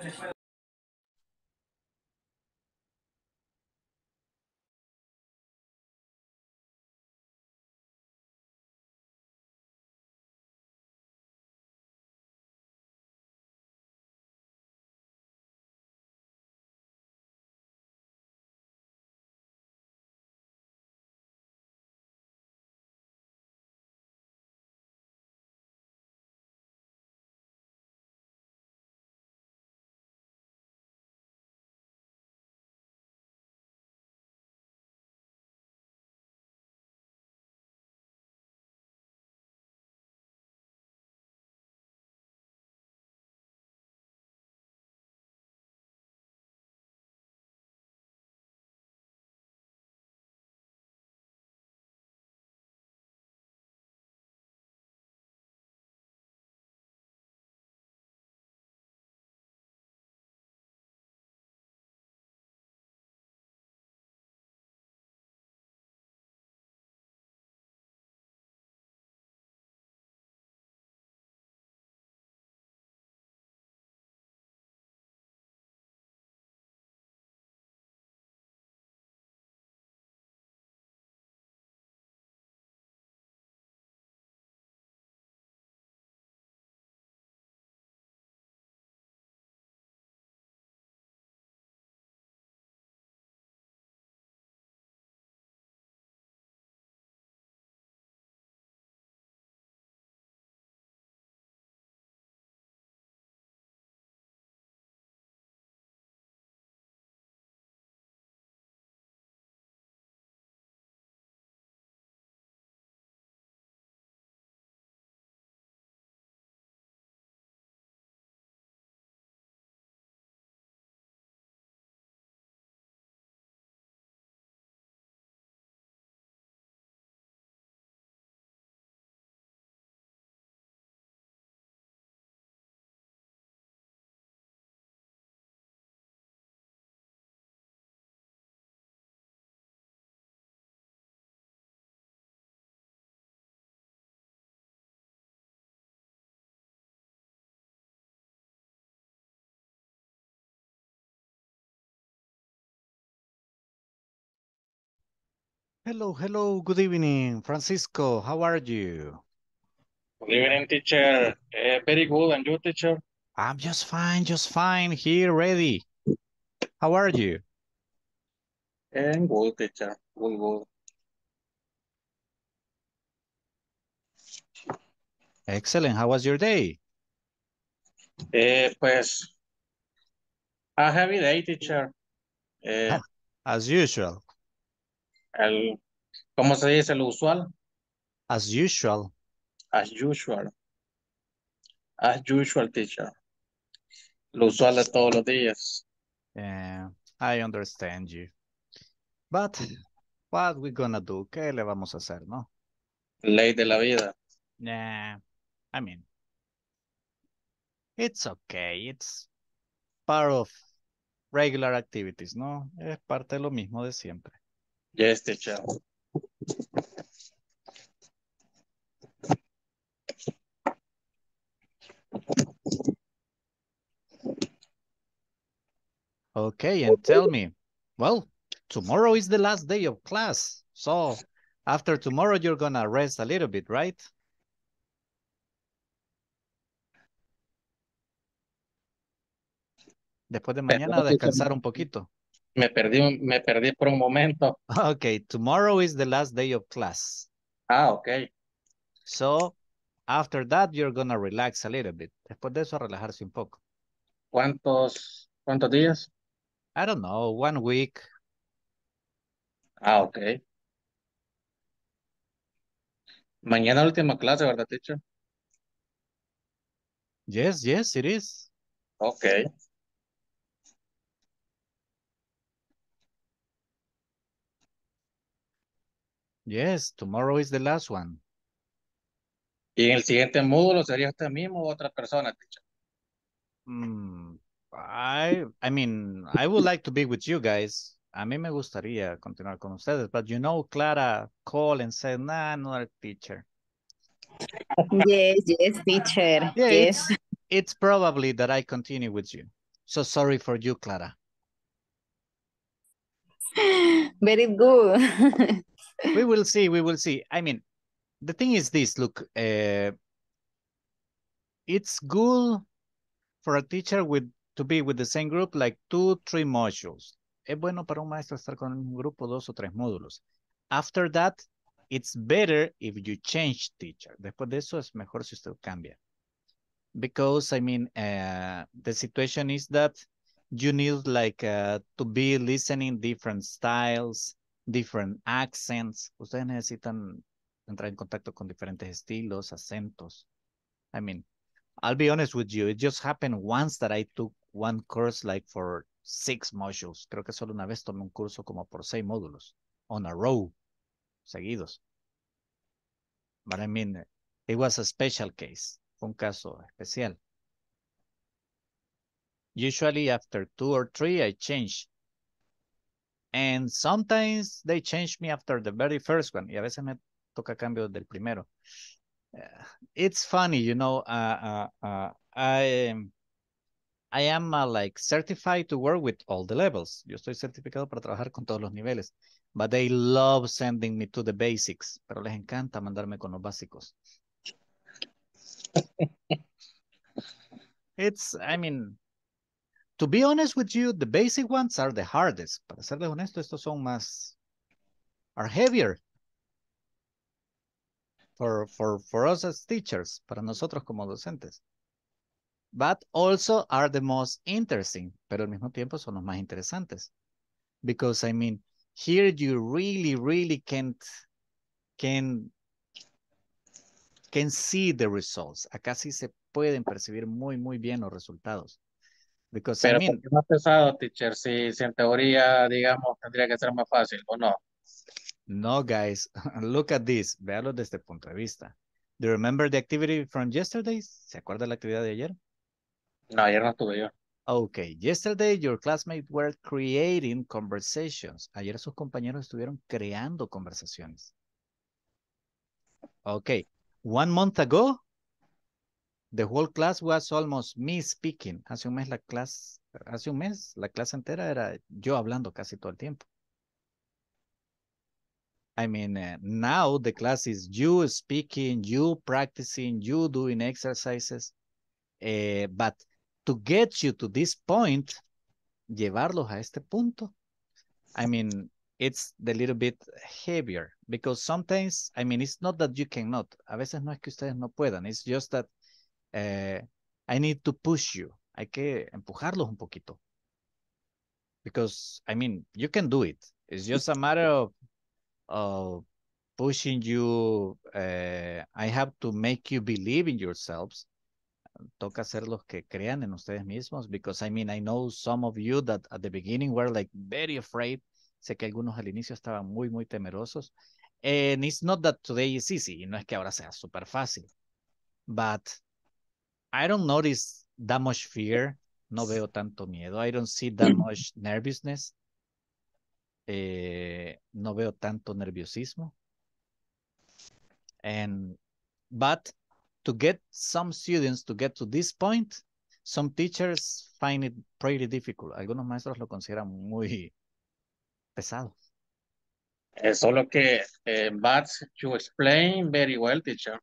Gracias. Hello, hello, good evening, Francisco. How are you? Good evening, teacher. Uh, very good. And you, teacher? I'm just fine, just fine. Here, ready. How are you? And good, teacher. Good, good. Excellent. How was your day? Eh, pues, a heavy day, teacher. Eh, As usual. El, ¿Cómo se dice? Lo usual. As usual. As usual. As usual, teacher. Lo usual de todos los días. Yeah, I understand you. But what we gonna do? ¿Qué le vamos a hacer, no? Ley de la vida. Nah, I mean, it's okay. It's part of regular activities, ¿no? Es parte de lo mismo de siempre. Yes, teacher. Okay, and tell me, well, tomorrow is the last day of class. So after tomorrow, you're gonna rest a little bit, right? Después de mañana descansar un poquito. Me perdí, un- me perdí por un momento. Okay, tomorrow is the last day of class. Ah, ok. So after that, you're gonna relax a little bit. Después de eso, relajarse un poco. ¿Cuántos, cuántos días? I don't know, one week. Ah, ok. Mañana última clase, ¿verdad, teacher? Yes, yes, it is. Ok. Yes, tomorrow is the last one. ¿Y en el siguiente módulo sería usted mismo o otra persona, teacher? Mm, I, I mean, I would like to be with you guys. A mí me gustaría continuar con ustedes, but you know, Clara called and said, nah, another teacher. Yes, yes, teacher. Yeah, yes. it's, it's probably that I continue with you. So sorry for you, Clara. Very good. we will see, we will see. I mean, the thing is this, look, uh, it's good for a teacher with to be with the same group like two, three modules. Es bueno para un maestro estar con un grupo, dos o tres módulos. After that, it's better if you change teacher. Después de eso es mejor si usted cambia. Because, I mean, uh, the situation is that you need like uh, to be listening different styles, different accents. Ustedes necesitan entrar en contacto con diferentes estilos, acentos. I mean, I'll be honest with you. It just happened once that I took one course like for six modules. Creo que solo una vez tomé un curso como por seis módulos on a row, seguidos. But I mean, it was a special case. Fue un caso especial. Usually after two or three, I change. And sometimes they change me after the very first one. Y a veces me toca cambio del primero. Uh, it's funny, you know, uh, uh, uh I, I am uh, like certified to work with all the levels. Yo estoy certificado para trabajar con todos los niveles. But they love sending me to the basics. Pero les encanta mandarme con los básicos. it's, I mean, to be honest with you, the basic ones are the hardest. Para serles honesto, estos son más, are heavier. For, for, for us as teachers, para nosotros como docentes. But also are the most interesting, pero al mismo tiempo son los más interesantes. Because, I mean, here you really, really can't, can, can see the results. Acá sí se pueden percibir muy, muy bien los resultados. Because, Pero I mean, ¿por qué más pesado, teacher? Si, si en teoría, digamos, tendría que ser más fácil, ¿o no? No, guys, look at this. Véalo desde este punto de vista. Do you remember the activity from yesterday? ¿Se acuerda la actividad de ayer? No, ayer no estuve yo. Okay, yesterday your classmates were creating conversations. Ayer sus compañeros estuvieron creando conversaciones. Okay, one month ago, the whole class was almost me speaking. Hace un mes la clase, hace un mes la clase entera era yo hablando casi todo el tiempo. I mean, uh, now the class is you speaking, you practicing, you doing exercises. Uh, but to get you to this point, llevarlos a este punto, I mean, it's the little bit heavier because sometimes, I mean, it's not that you cannot. A veces no es que ustedes no puedan. It's just that uh, I need to push you. Hay que empujarlos un poquito. Because, I mean, you can do it. It's just a matter of of pushing you. Uh, I have to make you believe in yourselves. Toca hacer los que crean en ustedes mismos because I mean I know some of you that at the beginning were like very afraid. Sé que algunos al inicio estaban muy muy temerosos. And it's not that today is easy. Y no es que ahora sea súper fácil. But I don't notice that much fear. No veo tanto miedo. I don't see that much nervousness. Eh, no veo tanto nerviosismo. And, but to get some students to get to this point, some teachers find it pretty difficult. Algunos maestros lo consideran muy pesado. Es solo que, eh, but you explain very well, teacher.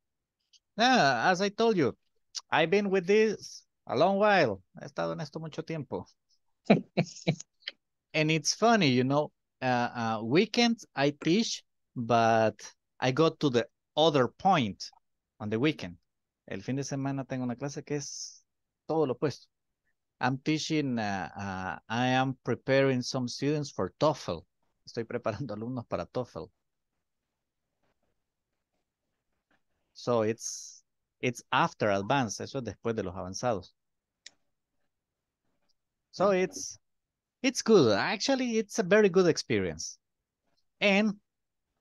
Yeah, as I told you, I've been with this a long while. He estado en esto mucho tiempo. and it's funny, you know, uh, uh, weekends I teach, but I go to the other point on the weekend. El fin de semana tengo una clase que es todo lo opuesto. I'm teaching, uh, uh, I am preparing some students for TOEFL. Estoy preparando alumnos para TOEFL. So it's, it's after advanced. Eso es después de los avanzados. So it's, it's good. Actually, it's a very good experience. And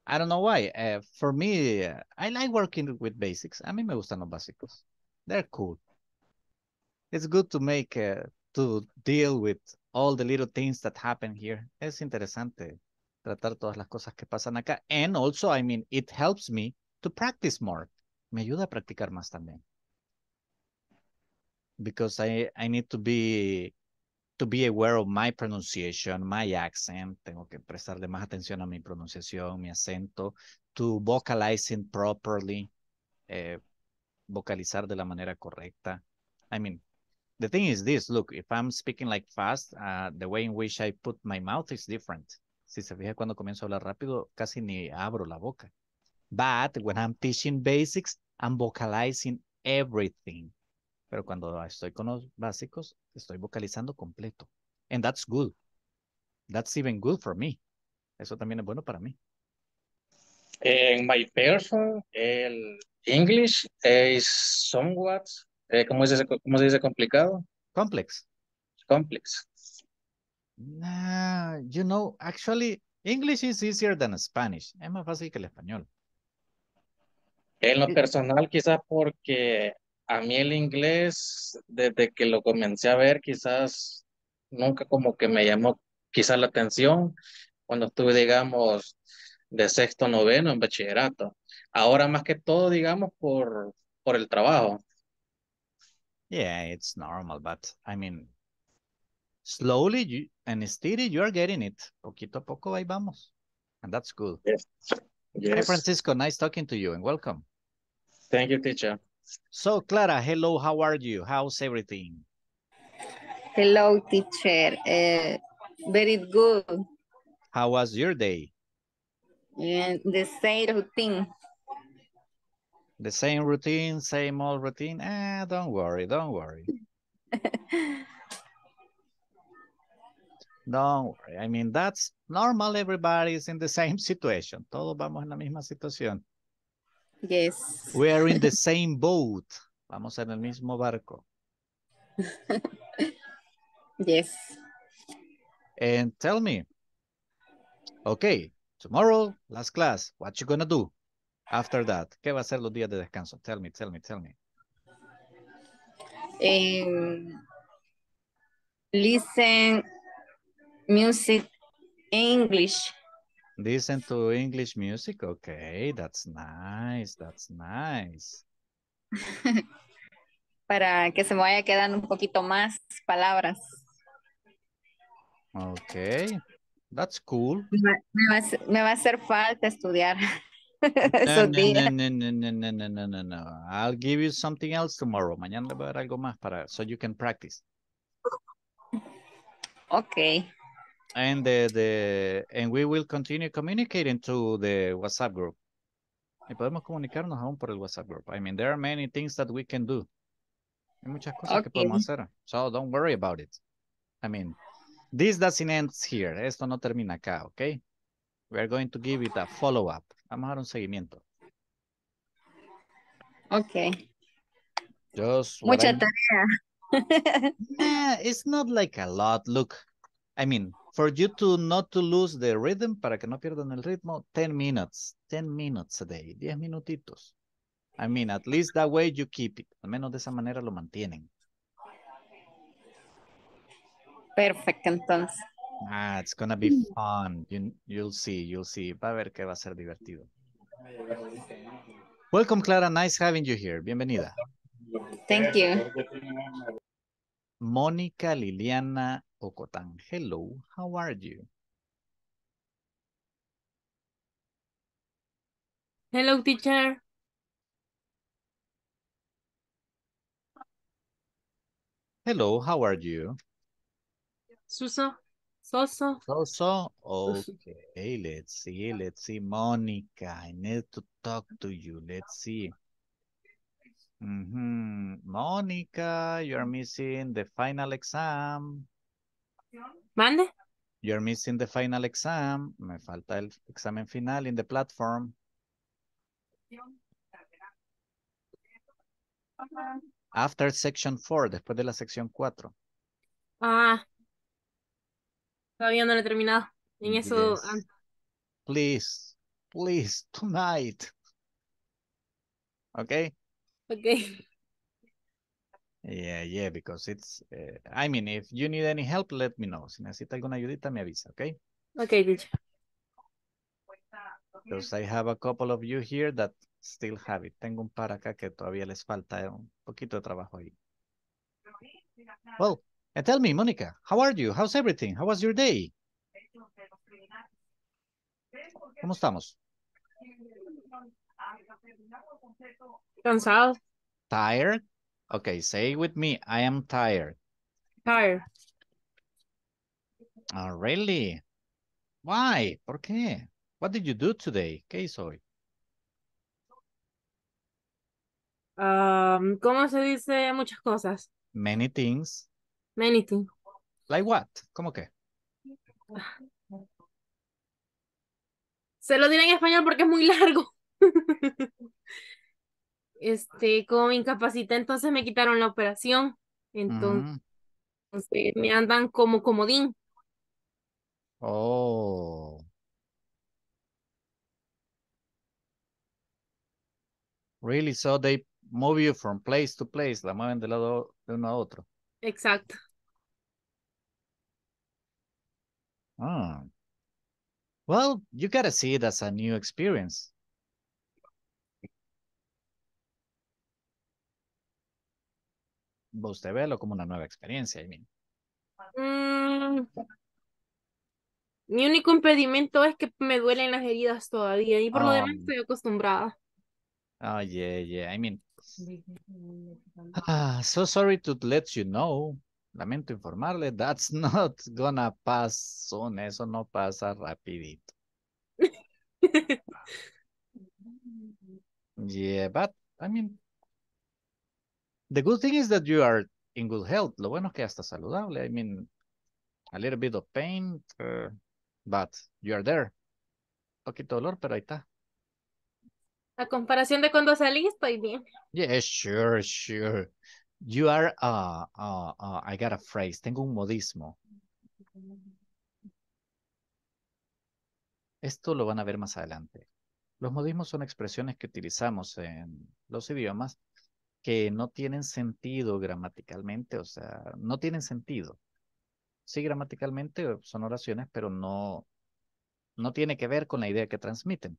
I don't know why. Uh, for me, uh, I like working with basics. A mí me gustan los básicos. They're cool. It's good to make, uh, to deal with all the little things that happen here. Es interesante tratar todas las cosas que pasan acá. And also, I mean, it helps me to practice more. Me ayuda a practicar más también. Because I, I need to be to be aware of my pronunciation, my accent. Tengo que prestarle más atención a mi pronunciación, mi acento. To vocalizing properly. Eh, vocalizar de la manera correcta. I mean, the thing is this, look, if I'm speaking like fast, uh, the way in which I put my mouth is different. Si se fija cuando comienzo a hablar rápido, casi ni abro la boca. But when I'm teaching basics, I'm vocalizing everything. Pero cuando estoy con los básicos, estoy vocalizando completo. And that's good. That's even good for me. Eso también es bueno para mí. En my person, el English is somewhat, eh, ¿cómo, se dice, ¿cómo se dice complicado? Complex. Complex. Nah, you know, actually, English is easier than Spanish. Es más fácil que el español. En lo personal, quizás porque a mí el inglés, desde que lo comencé a ver, quizás nunca como que me llamó quizás la atención cuando estuve, digamos, de sexto noveno en bachillerato. Ahora más que todo, digamos, por, por el trabajo. Yeah, it's normal, but I mean, slowly you, and steady, you are getting it. Poquito a poco ahí vamos. And that's good. Yes. Francisco. Nice talking to you and welcome. Thank you, teacher. So, Clara, hello. How are you? How's everything? Hello, teacher. Uh, very good. How was your day? And the same routine. The same routine, same old routine? Ah, don't worry, don't worry. Don't worry. I mean, that's normal. Everybody is in the same situation. Todos vamos en la misma situación. Yes. We are in the same boat. Vamos en el mismo barco. Yes. And tell me, okay, tomorrow, last class, what you gonna do after that? ¿Qué va a ser los días de descanso? Tell me, tell me, tell me. Um, listen music English. Listen to English music. Okay, that's nice, that's nice. Para que se me vaya quedando un poquito más palabras. Okay, that's cool. Me va, me va a hacer- falta estudiar No, no, no, no, no, no, no, no, no, no. I'll give you something else tomorrow. Mañana le voy a dar algo más para, so you can practice. Ok. And the, the, and we will continue communicating to the WhatsApp group. Y podemos comunicarnos aún por el WhatsApp group. I mean, there are many things that we can do. Hay muchas cosas que podemos hacer. So don't worry about it. I mean, this doesn't end here. Esto no termina acá, okay? We are going to give it a follow-up. Vamos a dar un seguimiento. Ok. Just Mucha I- tarea. Nah, eh, it's not like a lot. Look, I mean, for you to not to lose the rhythm, para que no pierdan el ritmo, 10 minutes, 10 minutes a day, 10 minutitos. I mean, at least that way you keep it. Al menos de esa manera lo mantienen. Perfecto, entonces. Ah, it's gonna be fun. You, you'll see, you'll see. Va a ver que va a ser divertido. Welcome, Clara. Nice having you here. Bienvenida. Thank you. Mónica Liliana Ocotán. Hello, how are you? Hello, teacher. Hello, how are you? Suso. Soso. So, so, okay, let's see, let's see, Monica, I need to talk to you, let's see. Mhm, Monica, you're missing the final exam. Mande. You're missing the final exam. Me falta el examen final in the platform. After section four, después de la sección cuatro. Ah. Todavía no lo he terminado. En eso. Please, please, tonight. Okay? ok. Yeah, yeah, because it's, uh, I mean, if you need any help, let me know. Si necesita alguna ayudita, me avisa, okay? Ok, teacher. Because I have a couple of you here that still have it. Tengo un par acá que todavía les falta eh, un poquito de trabajo ahí. Well, And tell me, Monica, how are you? How's everything? How was your day? ¿Cómo estamos? Cansado. Tired? Okay, say with me, I am tired. Tired. Oh, really? Why? ¿Por qué? What did you do today? ¿Qué hizo hoy? Um, ¿cómo se dice muchas cosas? Many things. Many things. Like what? ¿Cómo qué? Se lo diré en español porque es muy largo. Este, como me incapacité, entonces me quitaron la operación. Entonces Mm, me andan como comodín. Oh. Really? So they move you from place to place. La mueven de lado de uno a otro. Exacto. Ah. Well, you gotta see it as a new experience. Usted velo como una nueva experiencia, I mean. Mm, mi único impedimento es que me duelen las heridas todavía y por lo demás Um, estoy acostumbrada. Oh, yeah, yeah. I mean, ah, so sorry to let you know. Lamento informarle, that's not gonna pass soon. Eso no pasa rapidito. Yeah, but I mean, the good thing is that you are in good health. Lo bueno es que ya está saludable. I mean, a little bit of pain, uh, but you are there. Poquito dolor, pero ahí está. A comparación de cuando salí, estoy bien. Yeah, sure, sure. You are, uh, uh, uh, I got a phrase. Tengo un modismo. Esto lo van a ver más adelante. Los modismos son expresiones que utilizamos en los idiomas que no tienen sentido gramaticalmente, o sea, no tienen sentido. Sí, gramaticalmente son oraciones, pero no, no tiene que ver con la idea que transmiten.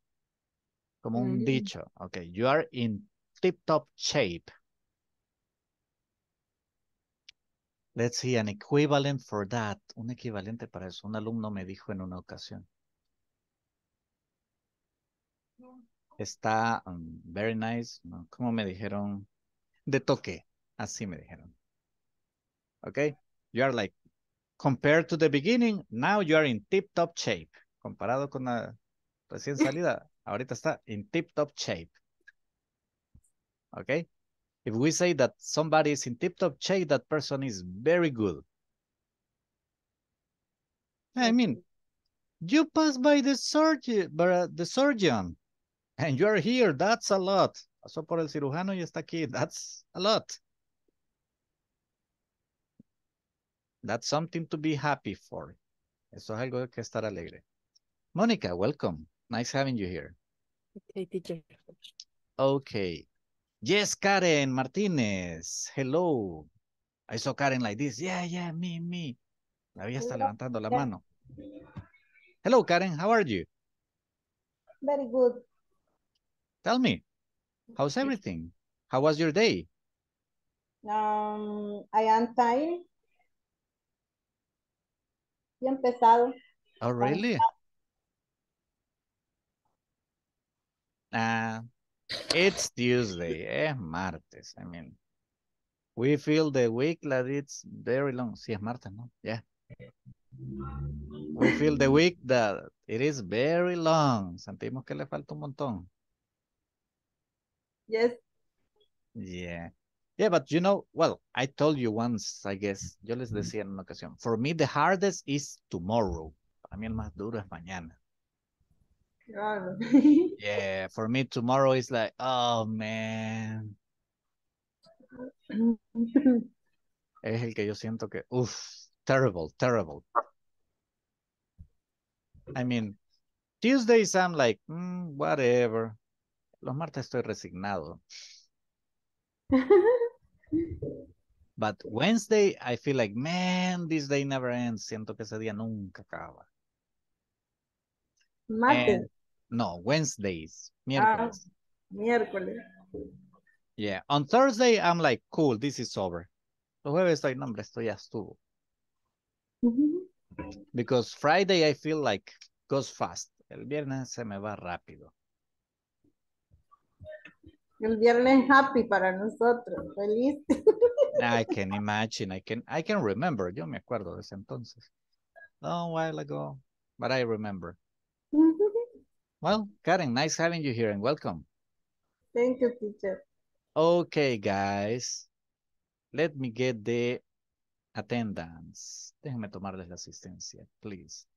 Como un Mm. dicho, ok, you are in tip-top shape. Let's see, an equivalent for that. Un equivalente para eso. Un alumno me dijo en una ocasión. Está um, very nice. ¿no? ¿Cómo me dijeron? De toque. Así me dijeron. Ok. You are like, compared to the beginning, now you are in tip-top shape. Comparado con la recién salida, ahorita está in tip-top shape. Ok. If we say that somebody is in tip-top shape, that person is very good. I mean, you pass by the surgeon, uh, the surgeon, and you are here. That's a lot. Pasó por el cirujano y está aquí. That's a lot. That's something to be happy for. Eso es algo que estar alegre. Mónica, welcome. Nice having you here. Okay, teacher. Okay. Yes, Karen Martínez. Hello. I saw Karen like this. Yeah, yeah, me, me. La vi está levantando la mano. Hello, Karen. How are you? Very good. Tell me. How's everything? How was your day? Um, I am tired. Bien pesado. Oh, really? Uh, it's Tuesday, eh? Martes. I mean, we feel the week that it's very long. Sí, es martes, ¿no? Yeah. We feel the week that it is very long. Sentimos que le falta un montón. Yes. Yeah. Yeah, but you know, well, I told you once, I guess, yo les decía en una ocasión, for me the hardest is tomorrow. Para mí el más duro es mañana. Claro. Yeah, for me tomorrow is like, oh man. Es el que yo siento que, uff, terrible, terrible. I mean, Tuesdays I'm like, mm, whatever. Los martes estoy resignado. But Wednesday, I feel like, man, this day never ends. Siento que ese día nunca acaba. Martes, And- no, Wednesdays, miércoles. miércoles. Yeah, on Thursday, I'm like, cool, this is over. Los jueves estoy, no, hombre, esto ya estuvo. Because Friday I feel like goes fast. El viernes se me va rápido. El viernes happy para nosotros. Feliz. I can imagine, I can, I can remember. Yo me acuerdo de ese entonces. Long while ago, but I remember. Well, Karen, nice having you here and welcome. Thank you, teacher. Okay, guys. Let me get the attendance. Déjenme tomarles la asistencia, please.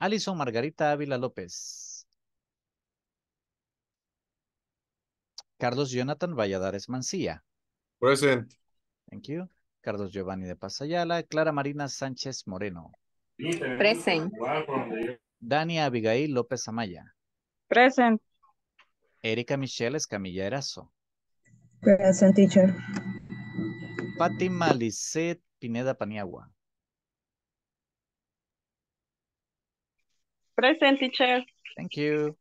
Alison Margarita Ávila López. Carlos Jonathan Valladares Mancía. Present. Thank you. Carlos Giovanni de Pasayala. Clara Marina Sánchez Moreno. Present. Dani Abigail López Amaya. Present. Erika Michelle Escamilla Erazo. Present teacher. Fátima Lisset Pineda Paniagua. Present teacher. Thank you.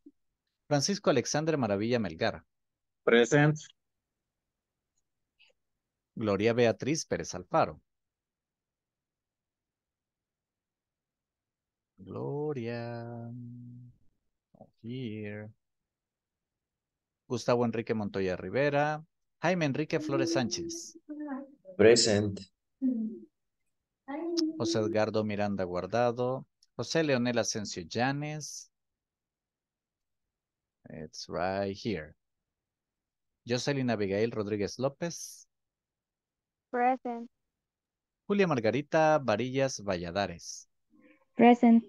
Francisco Alexander Maravilla Melgar. Present. Gloria Beatriz Pérez Alfaro. Gloria. Here. Gustavo Enrique Montoya Rivera. Jaime Enrique Flores Sánchez. Present. José Edgardo Miranda Guardado. José Leonel Asensio Llanes. It's right here. Jocelyn Abigail Rodríguez López. Present. Julia Margarita Varillas Valladares. Present.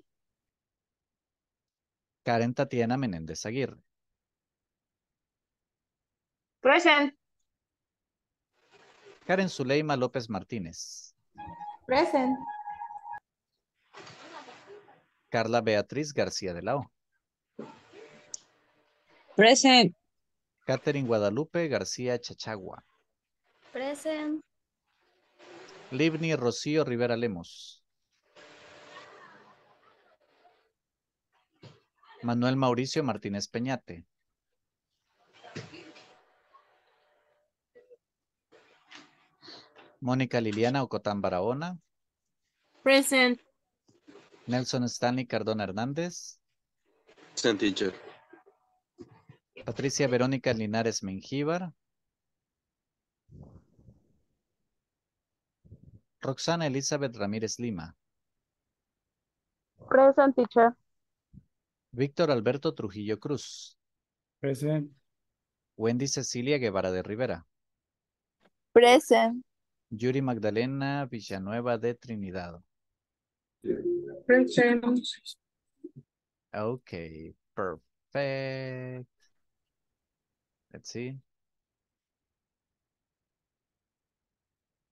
Karen Tatiana Menéndez Aguirre. Present. Karen Zuleima López Martínez. Present. Carla Beatriz García de la O. Present. Catherine Guadalupe García Chachagua. Present. Livni Rocío Rivera Lemos. Manuel Mauricio Martínez Peñate. Mónica Liliana Ocotán Barahona. Present. Nelson Stanley Cardona Hernández. Present teacher. Patricia Verónica Linares Mengíbar. Roxana Elizabeth Ramírez Lima. Present teacher. Víctor Alberto Trujillo Cruz. Present. Wendy Cecilia Guevara de Rivera. Present. Yuri Magdalena Villanueva de Trinidad. Present. Okay, perfect. Let's see.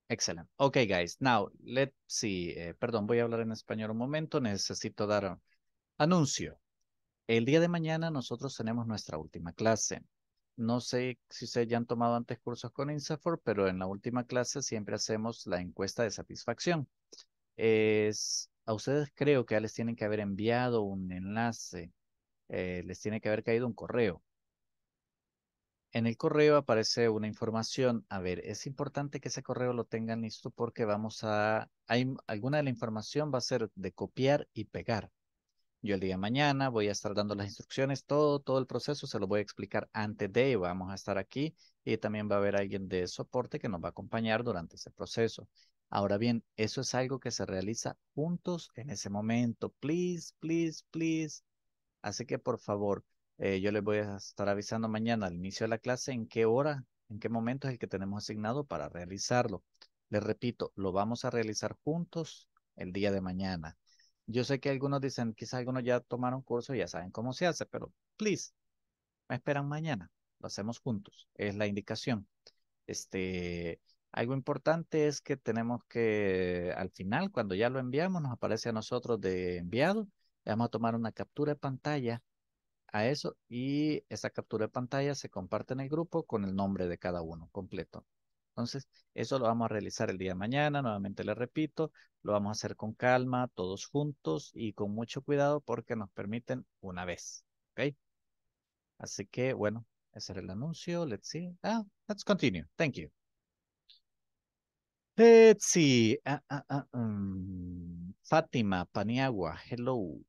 Excellent. Okay, guys. Now, let's see. Eh, perdón, voy a hablar en español un momento. Necesito dar anuncio. El día de mañana nosotros tenemos nuestra última clase. No sé si ustedes ya han tomado antes cursos con INSAFOR, pero en la última clase siempre hacemos la encuesta de satisfacción. Es, a ustedes creo que ya les tienen que haber enviado un enlace, eh, les tiene que haber caído un correo. En el correo aparece una información. A ver, es importante que ese correo lo tengan listo porque vamos a, hay alguna de la información va a ser de copiar y pegar. Yo el día de mañana voy a estar dando las instrucciones, todo, todo el proceso se lo voy a explicar antes de, vamos a estar aquí y también va a haber alguien de soporte que nos va a acompañar durante ese proceso. Ahora bien, eso es algo que se realiza juntos en ese momento. Please, please, please. Así que por favor, eh, yo les voy a estar avisando mañana al inicio de la clase en qué hora, en qué momento es el que tenemos asignado para realizarlo. Les repito, lo vamos a realizar juntos el día de mañana. Yo sé que algunos dicen, quizás algunos ya tomaron curso y ya saben cómo se hace, pero please, me esperan mañana. Lo hacemos juntos. Es la indicación. Este, algo importante es que tenemos que, al final, cuando ya lo enviamos, nos aparece a nosotros de enviado. Vamos a tomar una captura de pantalla a eso y esa captura de pantalla se comparte en el grupo con el nombre de cada uno completo. Entonces, eso lo vamos a realizar el día de mañana. Nuevamente les repito, lo vamos a hacer con calma, todos juntos y con mucho cuidado porque nos permiten una vez. ¿Ok? Así que, bueno, ese era el anuncio. Let's see. Ah, let's continue. Thank you. Let's see. Ah, ah, ah, um, Fátima Paniagua, hello.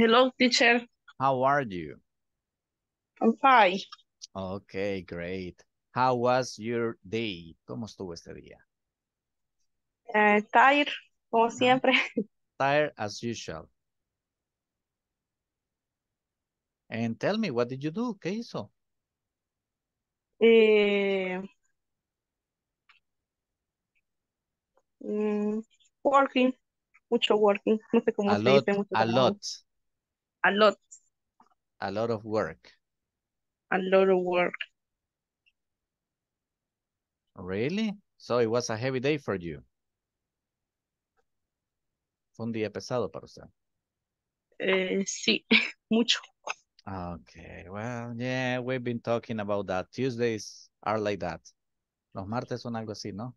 Hello, teacher. How are you? I'm fine. Okay, great. How was your day? ¿Cómo estuvo este día? Eh, tired, como siempre. Tired as usual. And tell me, what did you do? ¿Qué hizo? Eh, mm, working, mucho working. No sé cómo A se lot, dice. Mucho a lot, A lot, a lot of work. a lot of work. Really? So it was a heavy day for you. Fue un día pesado para usted. Eh, sí, mucho. Okay, well, yeah, we've been talking about that. Tuesdays are like that. Los martes son algo así, ¿no?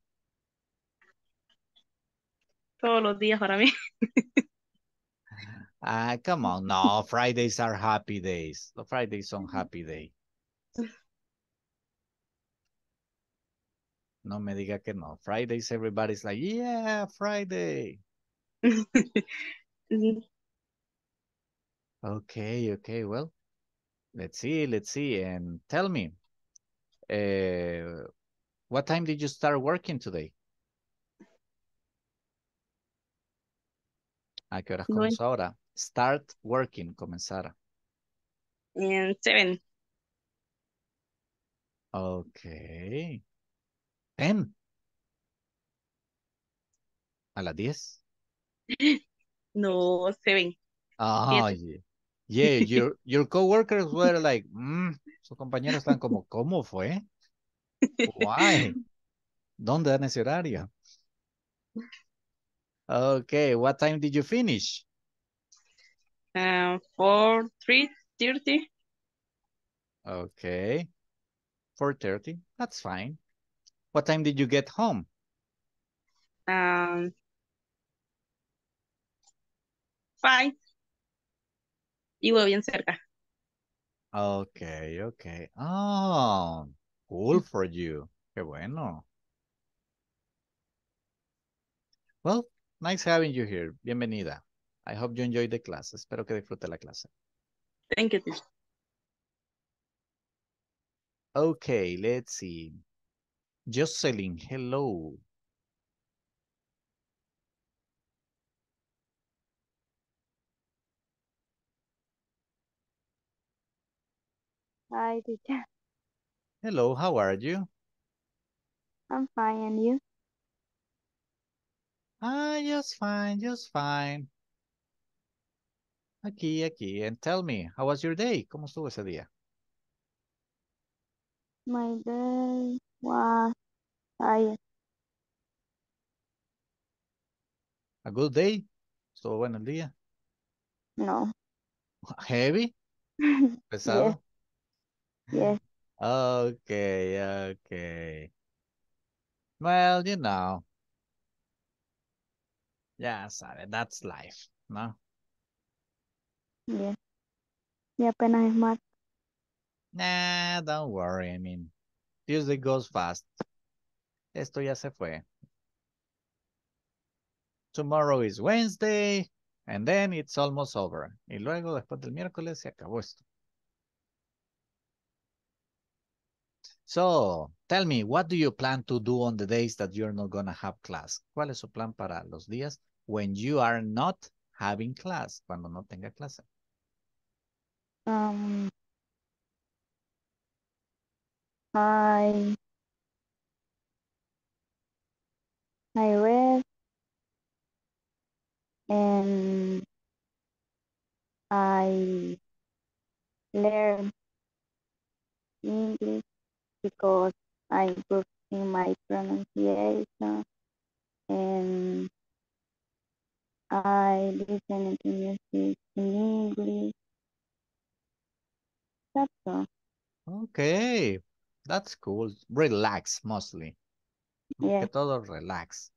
Todos los días para mí. Ah, come on. No, Fridays are happy days. Los Fridays son happy day. No me diga que no. Fridays, everybody's like, yeah, Friday. Okay, okay, well, let's see, let's see. And tell me, uh, what time did you start working today? ¿A qué horas comenzó ahora? Start working, comenzar. En seven. Okay. Ten. A las diez. No, seven. Ah, yeah. Yeah, your, your coworkers were like, mm, sus compañeros están como, ¿cómo fue? Why? ¿Dónde dan ese horario? Okay, what time did you finish? Uh, four, three, thirty. Okay. 4.30, that's fine. What time did you get home? Um, five. Vivo bien cerca. Okay, okay. Oh, cool for you. Qué bueno. Well, nice having you here. Bienvenida. I hope you enjoyed the class. Espero que disfrute la clase. Thank you, teacher. Okay, let's see. Jocelyn, hello. Hi, teacher. Hello, how are you? I'm fine, and you? Ah, just fine, just fine. Aquí, aquí. And tell me, how was your day? ¿Cómo estuvo ese día? My day was tired. A good day? ¿Estuvo bueno el día? No. Heavy? yes, ¿Pesado? yes. Okay, okay. Well, you know. Ya sabe, that's life, ¿no? Yes. Y apenas es martes. Nah, don't worry. I mean, Tuesday goes fast. Esto ya se fue. Tomorrow is Wednesday, and then it's almost over. Y luego, después del miércoles, se acabó esto. So, tell me, what do you plan to do on the days that you're not gonna have class? ¿Cuál es su plan para los días when you are not having class? Cuando no tenga clase. Um, I I read and I learn English because I improved in my pronunciation and I listen to music in English chapter. Okay, that's cool. Relax mostly. Yeah. Que todo relax.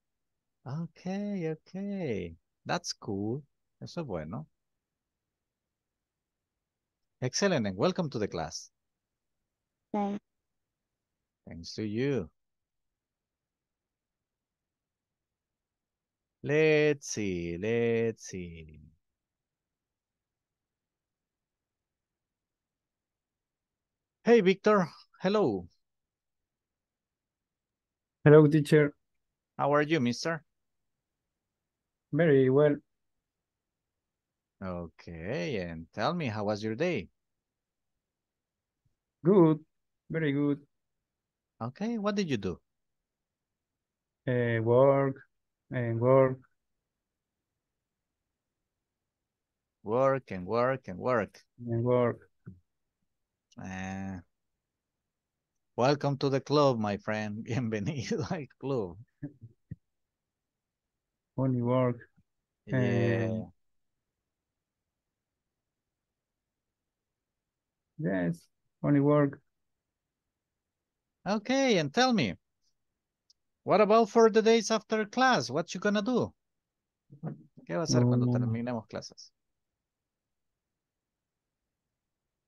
Okay, okay. That's cool. Eso es bueno. Excellent, and welcome to the class. Thanks. Thanks to you. Let's see, let's see. Hey, Victor. Hello. Hello, teacher. How are you, mister? Very well. Okay, and tell me, how was your day? Good. Very good. Okay, what did you do? Uh, work and work. Work and work and work. And work. Uh, welcome to the club, my friend. Bienvenido al club. Only work. Yeah. And yes, only work. Okay, and tell me, what about for the days after class? What you gonna do? ¿Qué va a hacer cuando Mm. terminemos clases?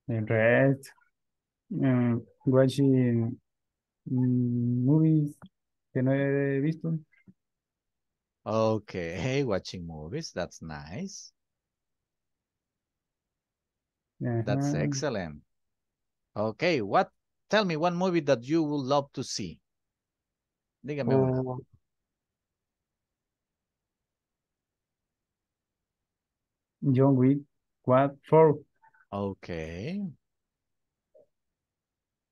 Rest. Um, watching mm, movies que no he visto. Okay, watching movies. That's nice. That's excellent. Okay, what? Tell me one movie that you would love to see. Dígame una. Oh, John Wick. What for? Okay.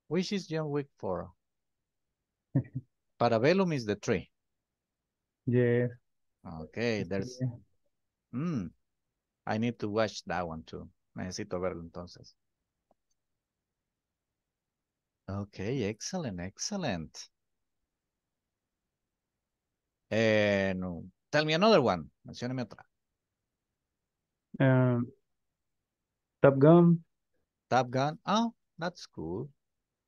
Which is John Wick 4? Parabellum is the three. Yes. Okay, there's. Yeah. Mm, I need to watch that one too. Necesito verlo entonces. Okay, excellent, excellent. And tell me another one. Mencióneme otra. Um, Top Gun. Top Gun. Oh, that's cool.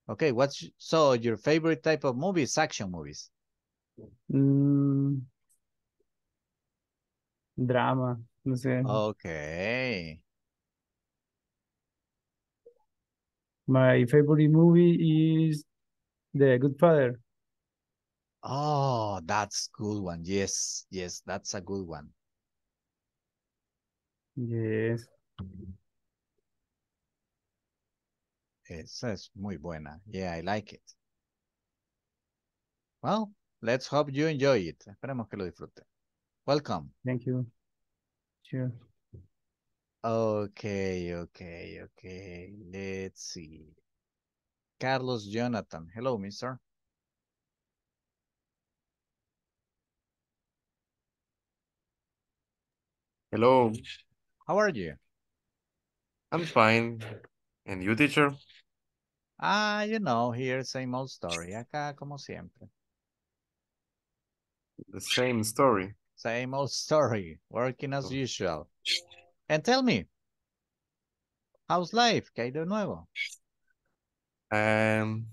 Okay, what's so your favorite type of movies? Action movies. Mm, drama. No sé. Okay. My favorite movie is The Good Father. Oh, that's good one. Yes, yes, that's a good one. Yes. Esa es muy buena. Yeah, I like it. Well, let's hope you enjoy it. Esperemos que lo disfrute. Welcome. Thank you. Sure. Okay, okay, okay. Let's see. Carlos Jonathan. Hello, mister. Hello. How are you? I'm fine. And you, teacher? Ah, you know, here, same old story. Acá, como siempre. The same story. Same old story. Working as usual. And tell me, how's life? ¿Qué hay de nuevo? Um,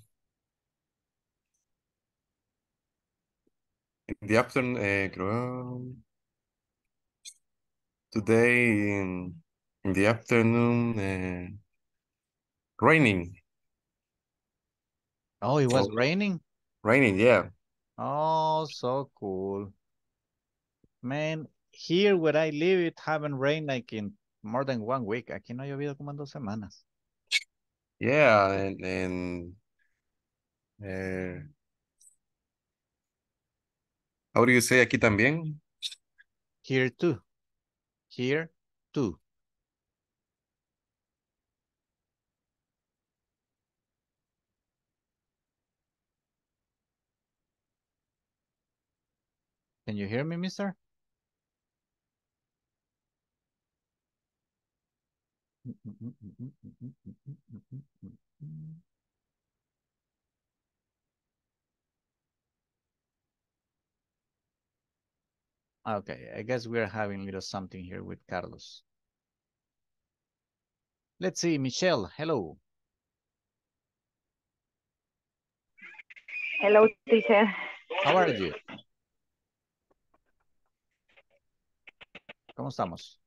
in the afternoon, eh, creo, today in, in the afternoon, eh, raining, Oh, it was Oh. raining? raining, yeah. Oh, so cool. Man, here where I live, it haven't rained like in more than one week. Aquí no ha llovido como en dos semanas. Yeah, and, and eh, how do you say aquí también? Here too. Here too. Can you hear me, mister? Okay, I guess we're having a little something here with Carlos. Let's see, Michelle, hello. Hello, teacher. How are you? ¿Cómo estamos?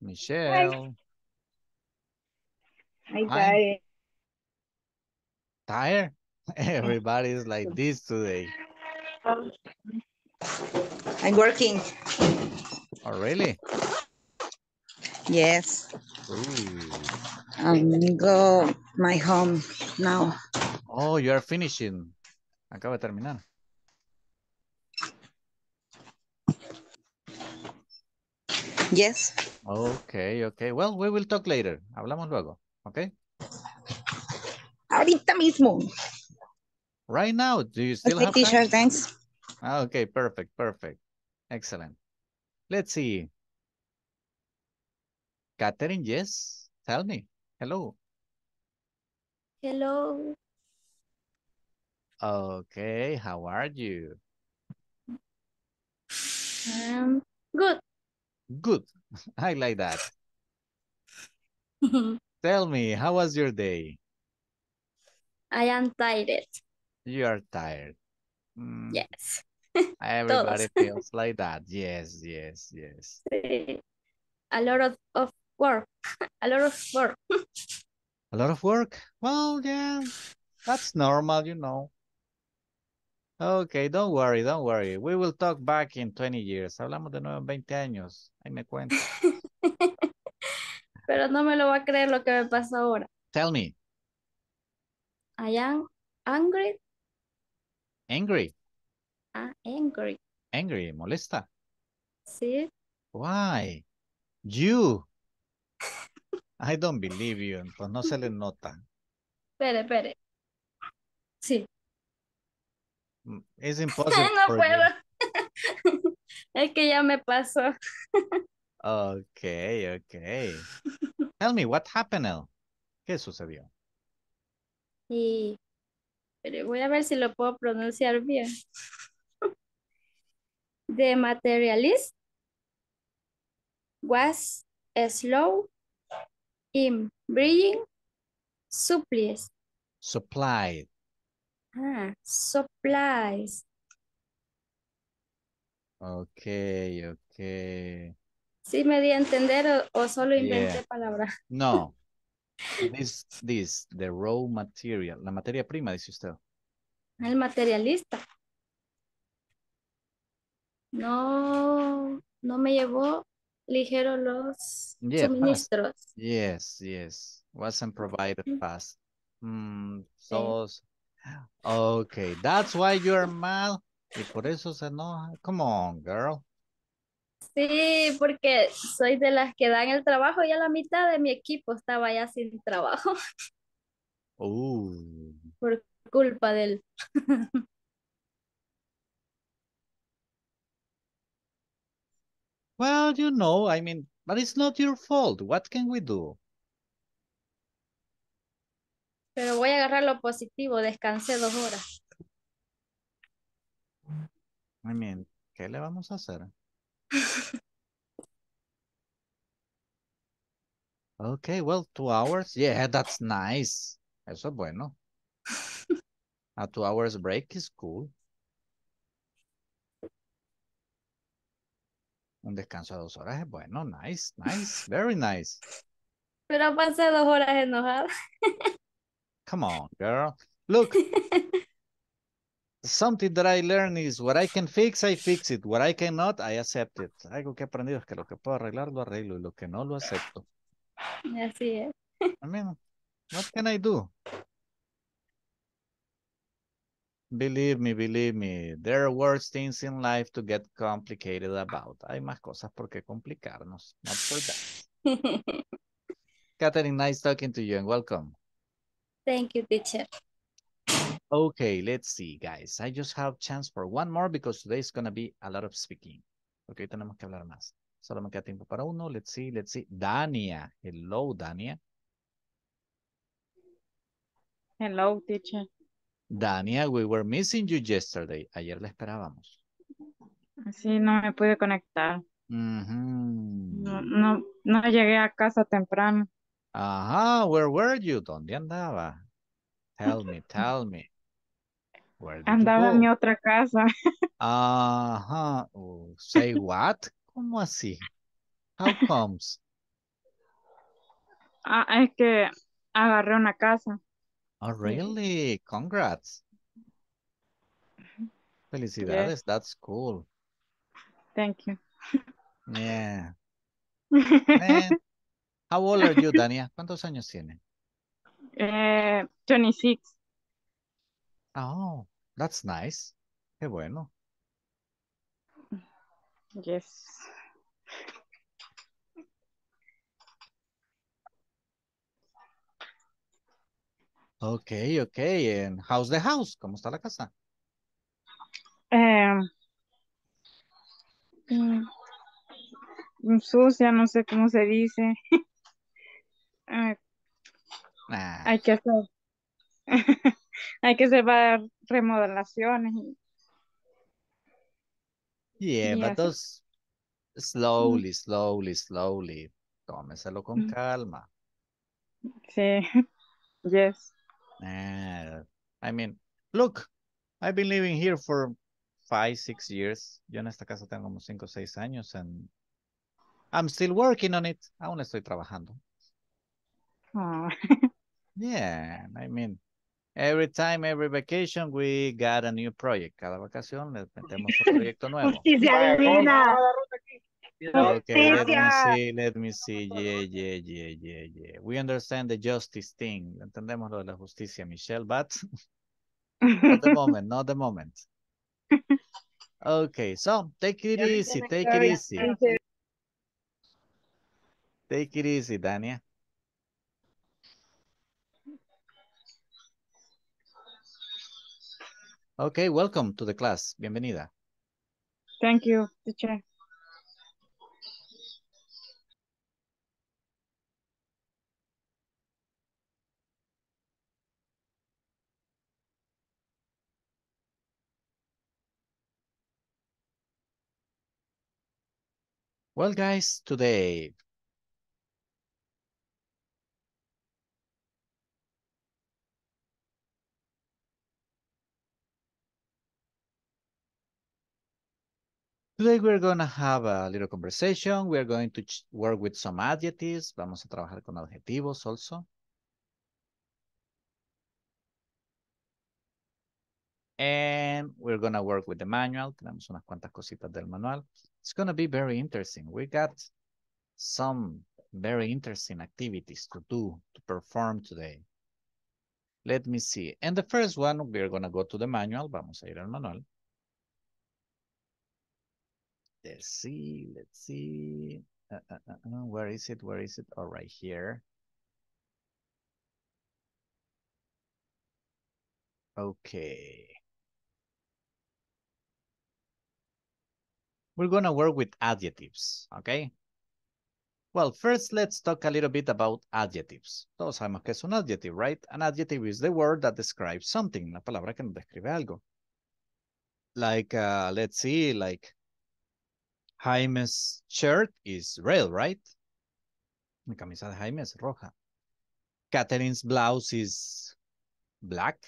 Michelle, Hi, Hi. tired? Everybody's like this today. I'm working. Oh, really? Yes. Ooh. I'm go my home now. Oh, you are finishing. Acaba de terminar. Yes. Okay, okay. Well, we will talk later. Hablamos luego. Okay. Ahorita mismo. Right now, do you still Okay, have time? teacher, thanks. Ah, Okay, perfect, perfect. Excellent. Let's see. Catherine, yes. Tell me. Hello. Hello. Okay, how are you? Um, good. Good. I like that. Tell me, how was your day? I am tired. You are tired. Mm, Yes. Everybody feels like that. Yes, yes, yes. A lot of, of work. A lot of work. A lot of work? Well, yeah, that's normal, you know. Okay, don't worry, don't worry. We will talk back in 20 years. Hablamos de nuevo en 20 años. Ahí me cuenta. Pero no me lo va a creer lo que me pasó ahora. Tell me, I am angry. angry, Ah, angry. angry, molesta. Sí. Why? You. I don't believe you. Pues no se le nota. Espere, espere. Sí. It's impossible No puedo. Es que ya me pasó. Okay, okay. Tell me, what happened? ¿Qué sucedió? Y pero voy a ver si lo puedo pronunciar bien. The materialist was slow in bringing supplies. Supplied. Ah, supplies. Okay, okay. ¿Sí me di a entender o, o solo inventé Yeah. palabras? No. This, this, the raw material, la materia prima, dice usted. El materialista. No, no me llevó ligero los Yeah, suministros. Yes, yes. Wasn't provided fast. Mm, Sí. Okay, that's why you're mad. Y por eso se enoja. Come on, girl. Sí, porque soy de las que dan el trabajo y a la mitad de mi equipo estaba ya sin trabajo Ooh. por culpa del... Well, you know, I mean, but it's not your fault. What can we do? Pero voy a agarrar lo positivo, descansé dos horas. I mean, ¿qué le vamos a hacer? Okay, well, two hours. Yeah, that's nice. Eso es bueno. A two hours break is cool. Un descanso de dos horas es bueno. Nice, nice, very nice. Pero pasé dos horas enojada. Come on, girl. Look, something that I learned is what I can fix, I fix it. What I cannot, I accept it. Algo que he aprendido es que lo que puedo arreglar, lo arreglo. Y lo que no, lo acepto. Así es. I mean, what can I do? Believe me, believe me, there are worse things in life to get complicated about. Hay más cosas por qué complicarnos. Not for that. Catherine, nice talking to you and welcome. Thank you, teacher. Okay, let's see, guys. I just have chance for one more because today is gonna be a lot of speaking. Porque hoy tenemos que hablar más. Solo me queda tiempo para uno. Let's see, let's see. Dania. Hello, Dania. Hello, teacher. Dania, we were missing you yesterday. Ayer la esperábamos. Sí, no me pude conectar. No, no, no llegué a casa temprano. Ajá, where were you? ¿Dónde andaba? Tell me, tell me. Where did Andaba en mi otra casa. Ajá. Oh, say what? ¿Cómo así? How comes? Ah, es que agarré una casa. Oh, really? Congrats. Felicidades, that's cool. Thank you. Yeah. Man, how old are you, Dania? ¿Cuántos años tiene? Eh, 26. Oh, that's nice. Qué bueno. Yes. Okay, okay. And how's the house? ¿Cómo está la casa? Eh, mm, sucia, no sé cómo se dice. Eh, Nah. hay que hacer, hay que remodelaciones. y- Yeah, y but those slowly, slowly, slowly. Tómeselo con Mm. calma. Sí, yes. Ah, I mean, look, I've been living here for five, six years. Yo en esta casa tengo como cinco, seis años and I'm still working on it. Aún estoy trabajando. Ah, Yeah, I mean, every time, every vacation, we got a new project. Cada vacación le metemos un proyecto nuevo. Justicia divina. Okay, let me see, let me see. Yeah, yeah, yeah, yeah, yeah. We understand the justice thing. Entendemos lo de la justicia, Michelle, but not the moment, not the moment. Okay, so take it easy, take it easy. Take it easy, Dania. Okay, welcome to the class. Bienvenida. Thank you, teacher. Well, guys, today Today we're going to have a little conversation. We're going to work with some adjectives. Vamos a trabajar con adjetivos also. And we're going to work with the manual. Tenemos unas cuantas cositas del manual. It's going to be very interesting. We got some very interesting activities to do, to perform today. Let me see. And the first one, we're going to go to the manual. Vamos a ir al manual. Let's see, let's see. Uh, uh, uh, uh, where is it? Where is it? Oh, right here. Okay. We're gonna work with adjectives, okay? Well, first let's talk a little bit about adjectives. Todos sabemos que es un adjective, right? An adjective is the word that describes something, una palabra que nos describe algo. Like, uh, let's see, like Jaime's shirt is red, right? Mi camisa de Jaime es roja. Catherine's blouse is black.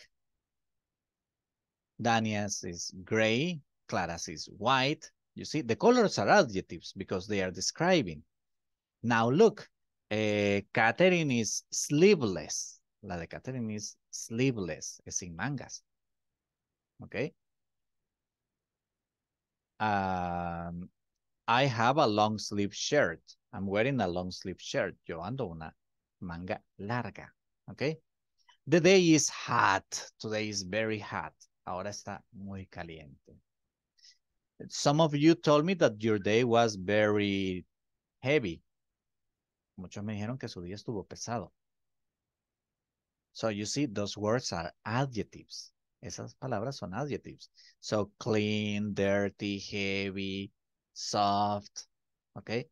Dania's is gray. Clara's is white. You see, the colors are adjectives because they are describing. Now look, uh, Catherine is sleeveless. La de Catherine is sleeveless, es sin mangas. Okay. Um, I have a long sleeve shirt. I'm wearing a long sleeve shirt. Yo ando una manga larga. Okay. The day is hot. Today is very hot. Ahora está muy caliente. Some of you told me that your day was very heavy. Muchos me dijeron que su día estuvo pesado. So you see, those words are adjectives. Esas palabras son adjectives. So clean, dirty, heavy, soft, okay?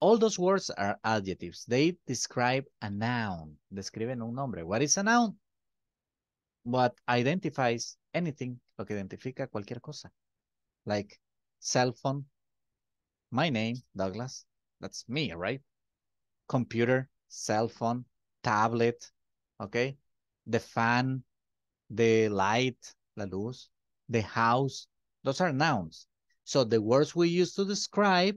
All those words are adjectives. They describe a noun. Describen un nombre. What is a noun? What identifies anything, lo que identifica cualquier cosa. Like cell phone, my name, Douglas, that's me, right? Computer, cell phone, tablet, okay? The fan, the light, la luz, the house, those are nouns. So the words we use to describe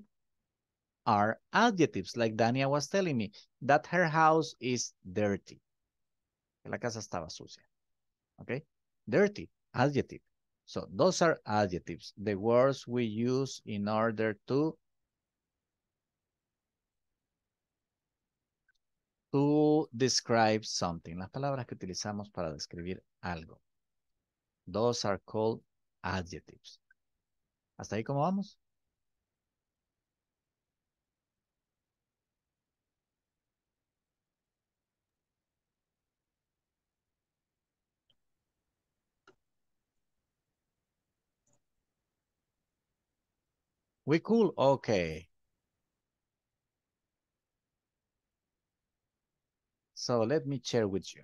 are adjectives, like Dania was telling me, that her house is dirty. La casa estaba sucia. Okay? Dirty, adjective. So those are adjectives, the words we use in order to to describe something. Las palabras que utilizamos para describir algo. Those are called adjectives. ¿Hasta ahí cómo vamos? We cool? Okay. So let me share with you.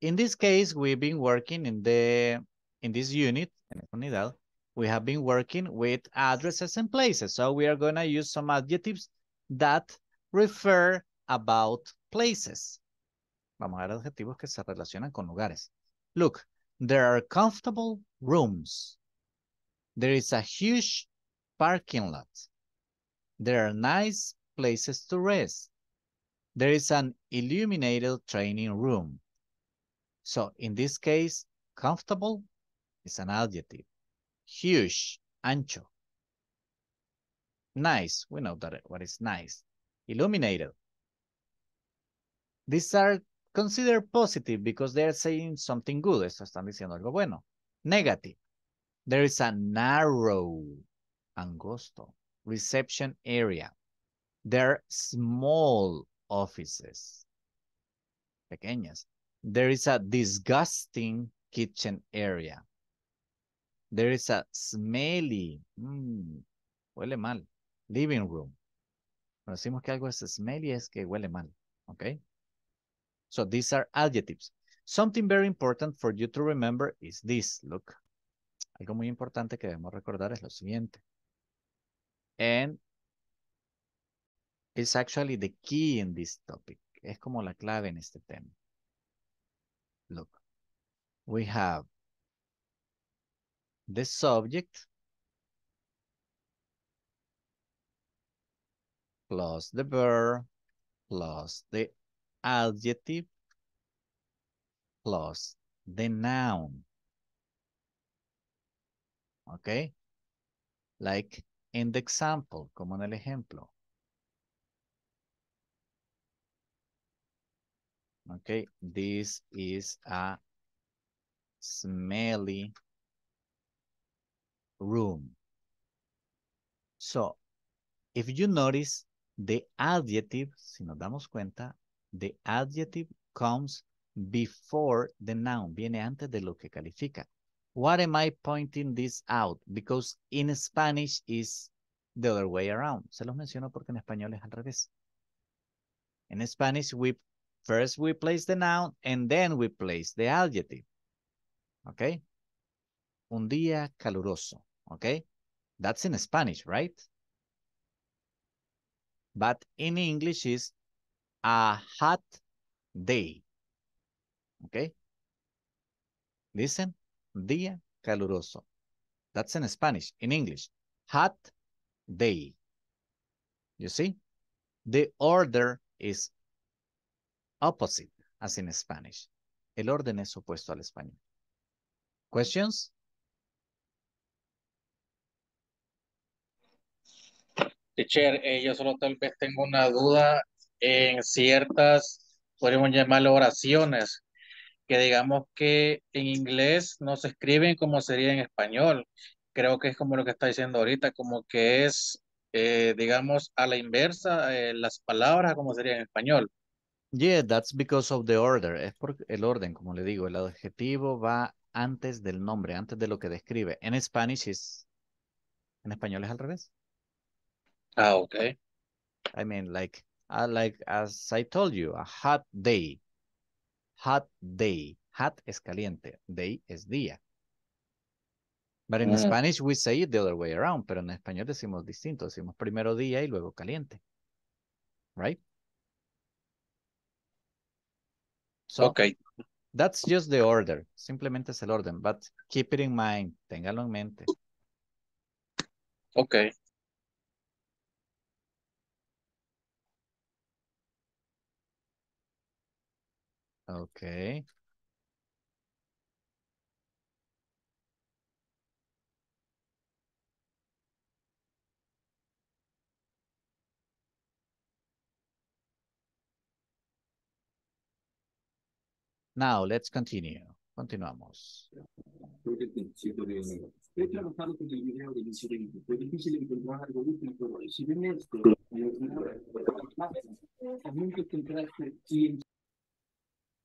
In this case, we've been working in the in this unit, unidad, we have been working with addresses and places. So we are going to use some adjectives that refer about places. Vamos a ver adjetivos que se relacionan con lugares. Look, there are comfortable rooms. There is a huge parking lot. There are nice places to rest. There is an illuminated training room. So in this case, comfortable is an adjective. Huge, ancho. Nice, we know that what is nice. Illuminated. These are considered positive because they're saying something good. Esto están diciendo algo bueno. Negative. There is a narrow, angosto, reception area. There are small offices. Pequeñas. There is a disgusting kitchen area. There is a smelly, mm, huele mal, living room. Cuando decimos que algo es smelly es que huele mal, okay? So these are adjectives. Something very important for you to remember is this, look. Algo muy importante que debemos recordar es lo siguiente. And it's actually the key in this topic. Es como la clave en este tema. Look, we have the subject plus the verb plus the adjective plus the noun. Okay? Like in the example, como en el ejemplo. Okay, this is a smelly room. So, if you notice the adjective, si nos damos cuenta, the adjective comes before the noun, viene antes de lo que califica. What am I pointing this out? Because in Spanish is the other way around. Se los menciono porque en español es al revés. In Spanish, we first we place the noun and then we place the adjective. Okay? Un día caluroso. Okay? That's in Spanish, right? But in English is a hot day. Okay? Listen, día caluroso. That's in Spanish. In English, hot day. You see? The order is opposite as in Spanish. El orden es opuesto al español. Questions? Teacher, eh, yo solo tal vez tengo una duda en ciertas, podríamos llamarlo oraciones, que digamos que en inglés no se escriben como sería en español. Creo que es como lo que está diciendo ahorita, como que es, eh, digamos, a la inversa, eh, las palabras como sería en español. Yeah, that's because of the order. Es por el orden, como le digo, el adjetivo va antes del nombre, antes de lo que describe. En Spanish es, en español es al revés. Ah, okay. I mean, like, uh, like as I told you, a hot day. Hot day. Hot es caliente. Day es día. But in Mm. Spanish we say it the other way around, pero en español decimos distinto. Decimos primero día y luego caliente. Right? So, Okay. That's just the order. Simplemente es el orden. But keep it in mind. Téngalo en mente. Okay. Okay. Now let's continue. Continuamos.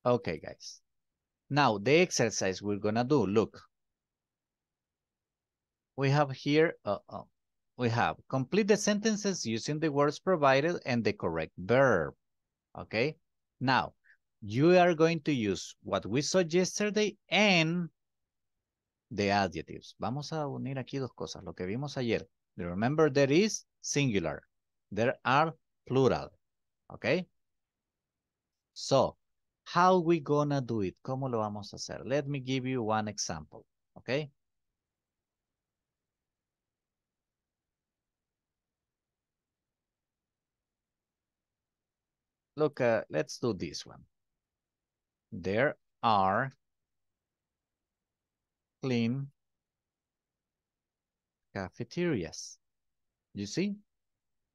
Okay, guys. Now, the exercise we're gonna do, look. We have here, uh, uh, we have complete the sentences using the words provided and the correct verb. Okay? Now, you are going to use what we saw yesterday and the adjectives. Vamos a unir aquí dos cosas, lo que vimos ayer. Remember, there is singular. There are plural. Okay? So, how we gonna do it? ¿Cómo lo vamos a hacer? Let me give you one example. Okay? Look, uh, let's do this one. There are clean cafeterias. You see?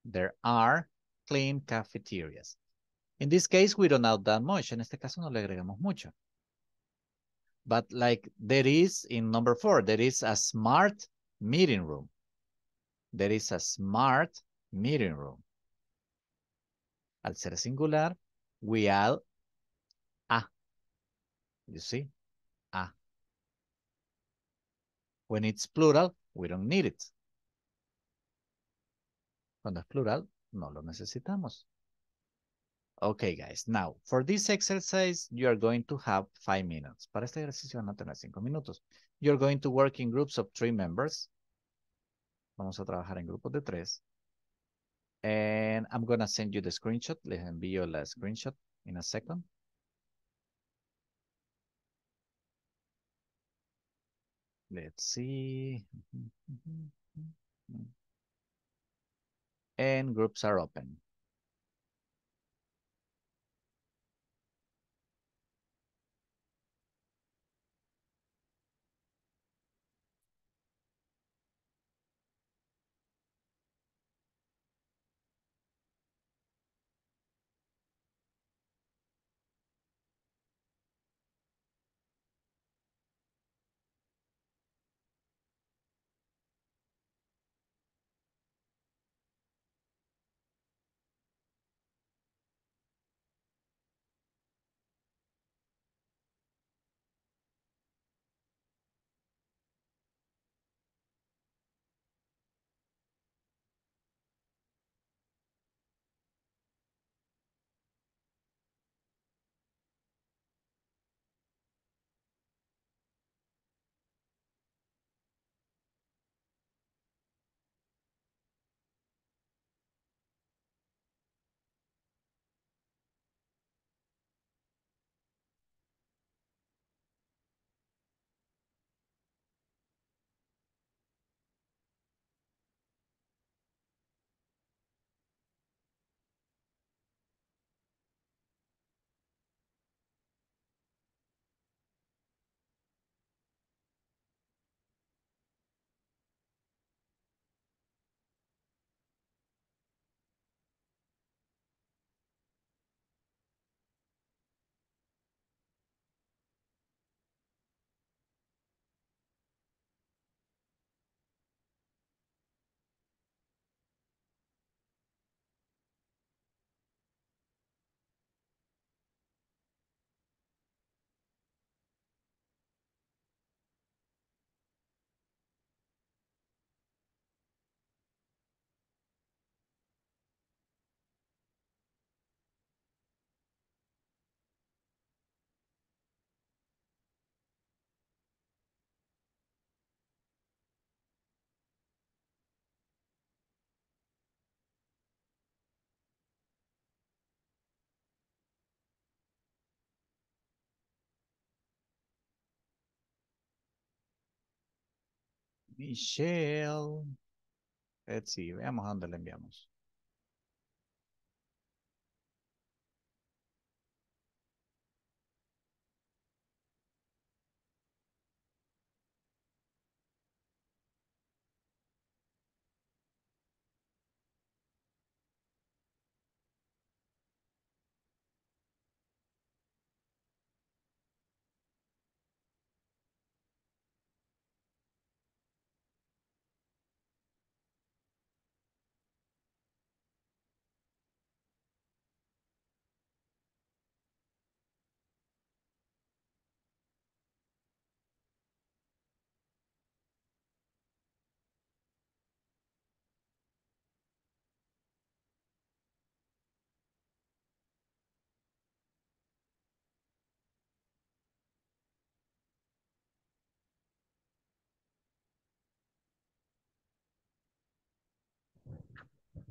There are clean cafeterias. In this case, we don't add that much. En este caso no le agregamos mucho. But like there is in number four, there is a smart meeting room. There is a smart meeting room. Al ser singular, we add a. You see? A. When it's plural, we don't need it. Cuando es plural, no lo necesitamos. Okay, guys. Now, for this exercise, you are going to have five minutes. Para este ejercicio van a tener cinco minutos. You're going to work in groups of three members. Vamos a trabajar en grupos de tres. And I'm going to send you the screenshot. Les envío la screenshot in a second. Let's see. Mm-hmm, mm-hmm, mm-hmm. And groups are open. Michelle. Let's see, veamos a dónde le enviamos.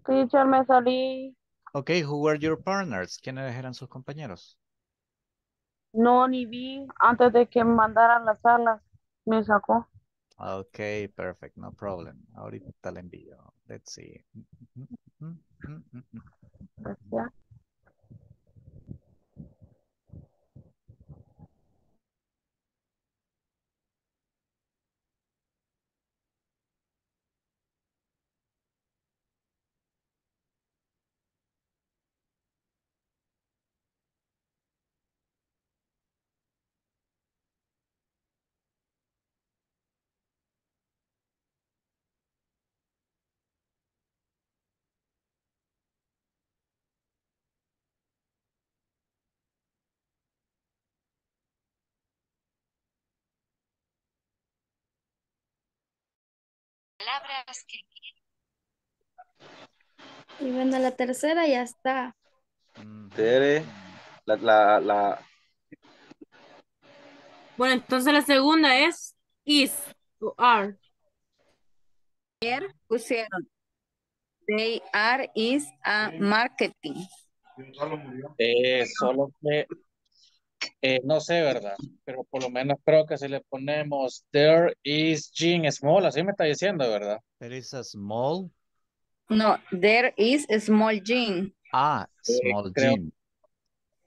Teacher, me salí. Okay, who were your partners? ¿Quiénes eran sus compañeros? No, ni vi antes de que me mandaran las salas. Me sacó. Okay, perfect, no problem. Ahorita le envío. Let's see. Mm, mm, mm. Gracias. Palabras que... Y bueno, la tercera ya está. Tere, la, la, la, Bueno, entonces la segunda es is o are. Ayer pusieron. They are is a marketing. Eh, solo que, eh, no sé, ¿verdad? Pero por lo menos creo que si le ponemos there is Jean Small, así me está diciendo, ¿verdad? There is a small, No, there is a small gym. ah, small creo- gym.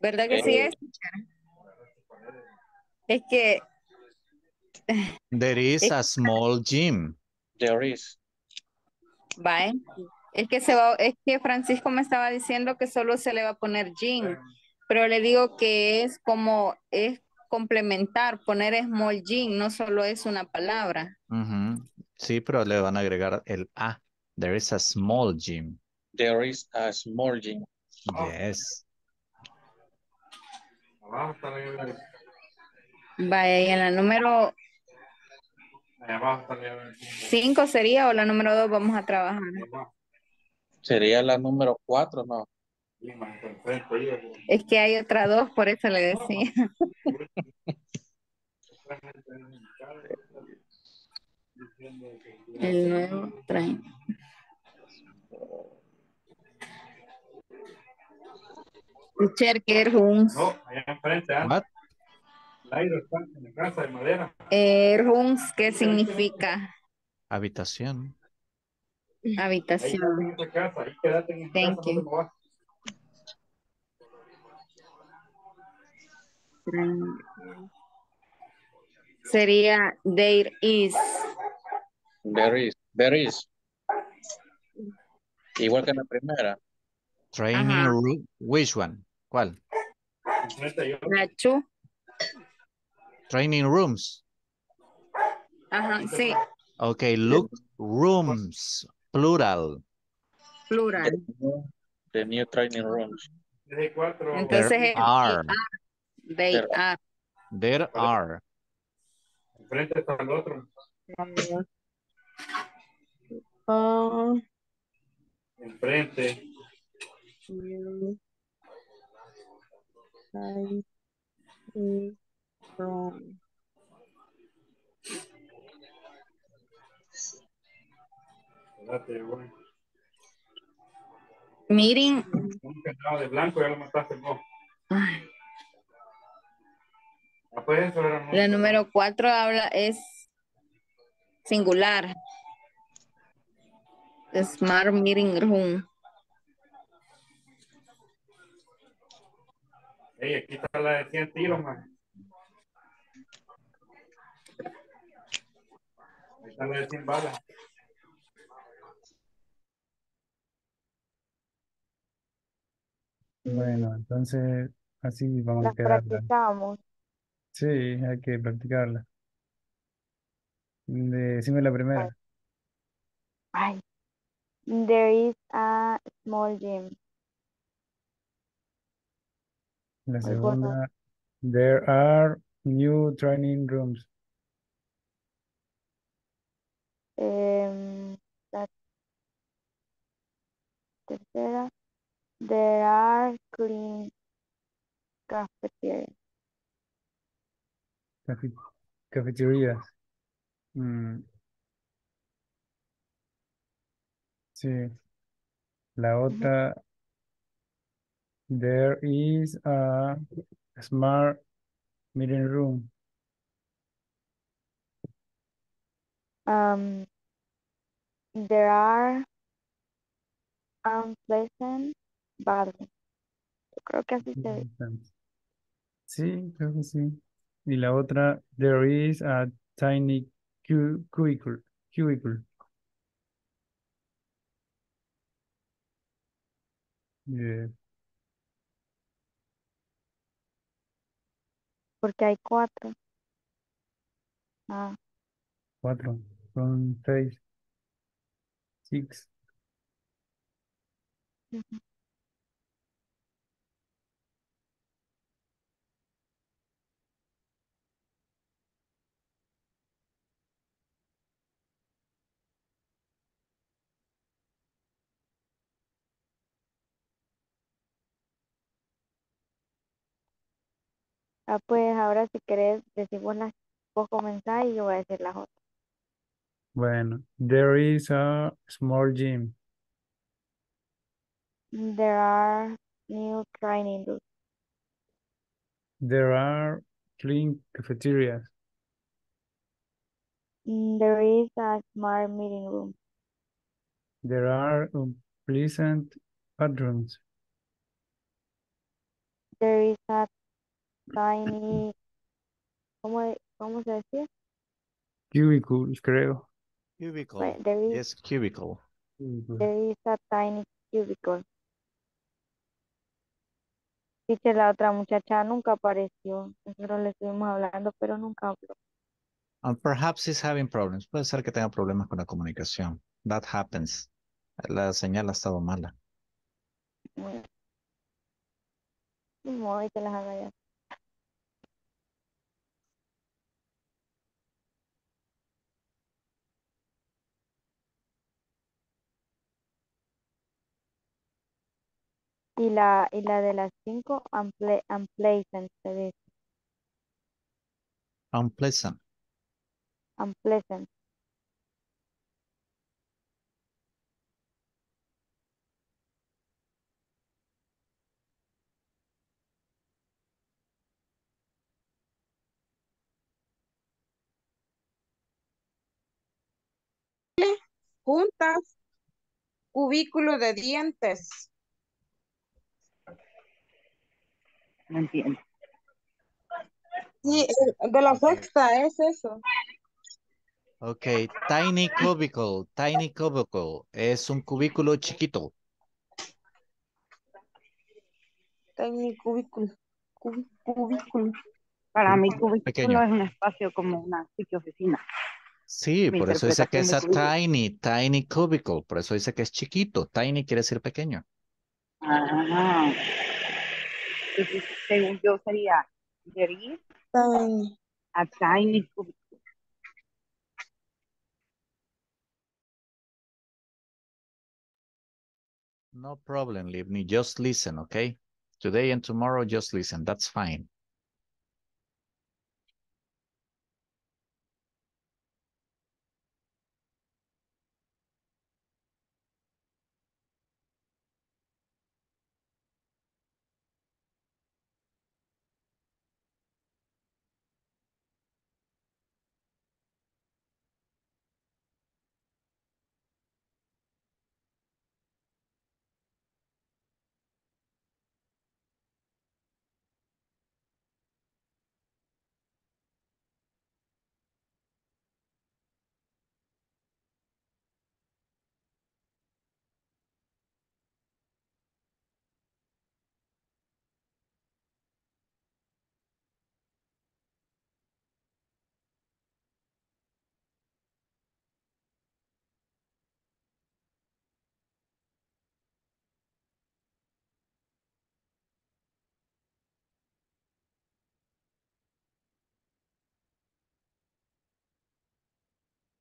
¿Verdad que sí Eh. es? Es que There is a small gym. There is. Bye. Es que se va, es que Francisco me estaba diciendo que solo se le va a poner jean, pero le digo que es como es complementar, poner small jean, no solo es una palabra. Sí, pero le van a agregar el a. There is a small gym. There is a small Jean. Yes. Vaya, y en la número 5 sería o la número 2 vamos a trabajar. Sería la número cuatro, ¿no? Es que hay otra dos, por eso le decía. El nuevo trae. Teacher, ¿qué es un allá enfrente. What? Lairo está en la casa de madera. Erhuns, ¿qué significa? Habitación. Habitación. quédate en esa casa, ahí quédate en esa Thank casa, no you. Muevas. Sería there is. There is. There is. Igual que en la primera. Training Ajá. room. Which one? ¿Cuál? La chu. Training rooms. Ajá, sí, Okay, look, rooms, plural. plural. The new training rooms. Entonces There es are. They There are. There are. Enfrente está el otro. Ah, Enfrente. you. Un de blanco ya lo mataste vos. Ay, La número cuatro habla, es singular. Smart Meeting Room. Ey, aquí está la de 100 tiros, man. Ahí está la de 100 balas. Bueno, entonces así vamos a Las quedarla. practicamos. Sí, hay que practicarla. Decime la primera. Ay. There is a small gym. La segunda. There are new training rooms. Em, la tercera. There are clean cafeterias. Cafe- cafeterías. Mm, sí. La otra, there is a smart meeting room. Um, there are unpleasant bathrooms. Creo que así se dice. Sí, creo que sí. Y la otra, there is a tiny cu- cubicle. Cubicle. Yeah. Porque hay cuatro. Ah, Cuatro. Son seis. Six. Ah, pues ahora si querés decimos las, vos comenzás y yo voy a decir las otras. Bueno, there is a small gym. There are new training rooms. There are clean cafeterias. Mm, There is a smart meeting room. There are pleasant bathrooms. There is a tiny, ¿cómo, cómo se decía? Cubicles, creo. Cubicle. Right, there is- Yes, cubicle. There is a tiny cubicle. Dice la otra muchacha nunca apareció. Nosotros le estuvimos hablando, pero nunca habló. And perhaps he's having problems. Puede ser que tenga problemas con la comunicación. That happens. La señal ha estado mala. Bueno. Ni modo, y que las haga ya. Y la, y la de las cinco, unple- unpleasant, se dice. Unpleasant. Unpleasant. juntas, cubículo de dientes. No entiendo. Sí, eh, de la sexta es eso. Ok, tiny cubicle, tiny cubicle. Es un cubículo chiquito. Tiny cubículo. Cubi- Cubículo. Para mí, cubículo Pequeño. es un espacio como una sitio oficina. Sí, Mi por eso dice que es a tiny, tiny cubicle. Por eso dice que es chiquito. Tiny quiere decir pequeño. Ah. Entonces, según yo sería there is Tiny. a tiny cubicle. No problem, Livni. Just listen, okay? Today and tomorrow, just listen. That's fine.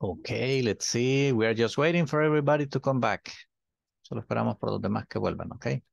Okay, let's see. We are just waiting for everybody to come back. Solo esperamos por los demás que vuelvan, okay?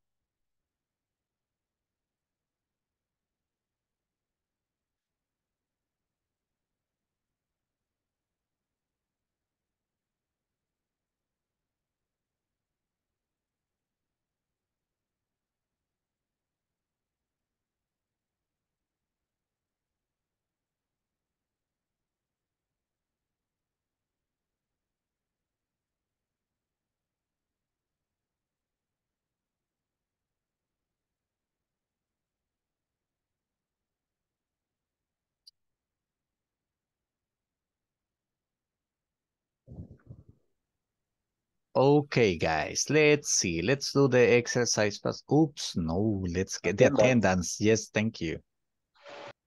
Okay, guys, let's see. Let's do the exercise first. Oops, no, let's get the Attendance. attendance. Yes, thank you.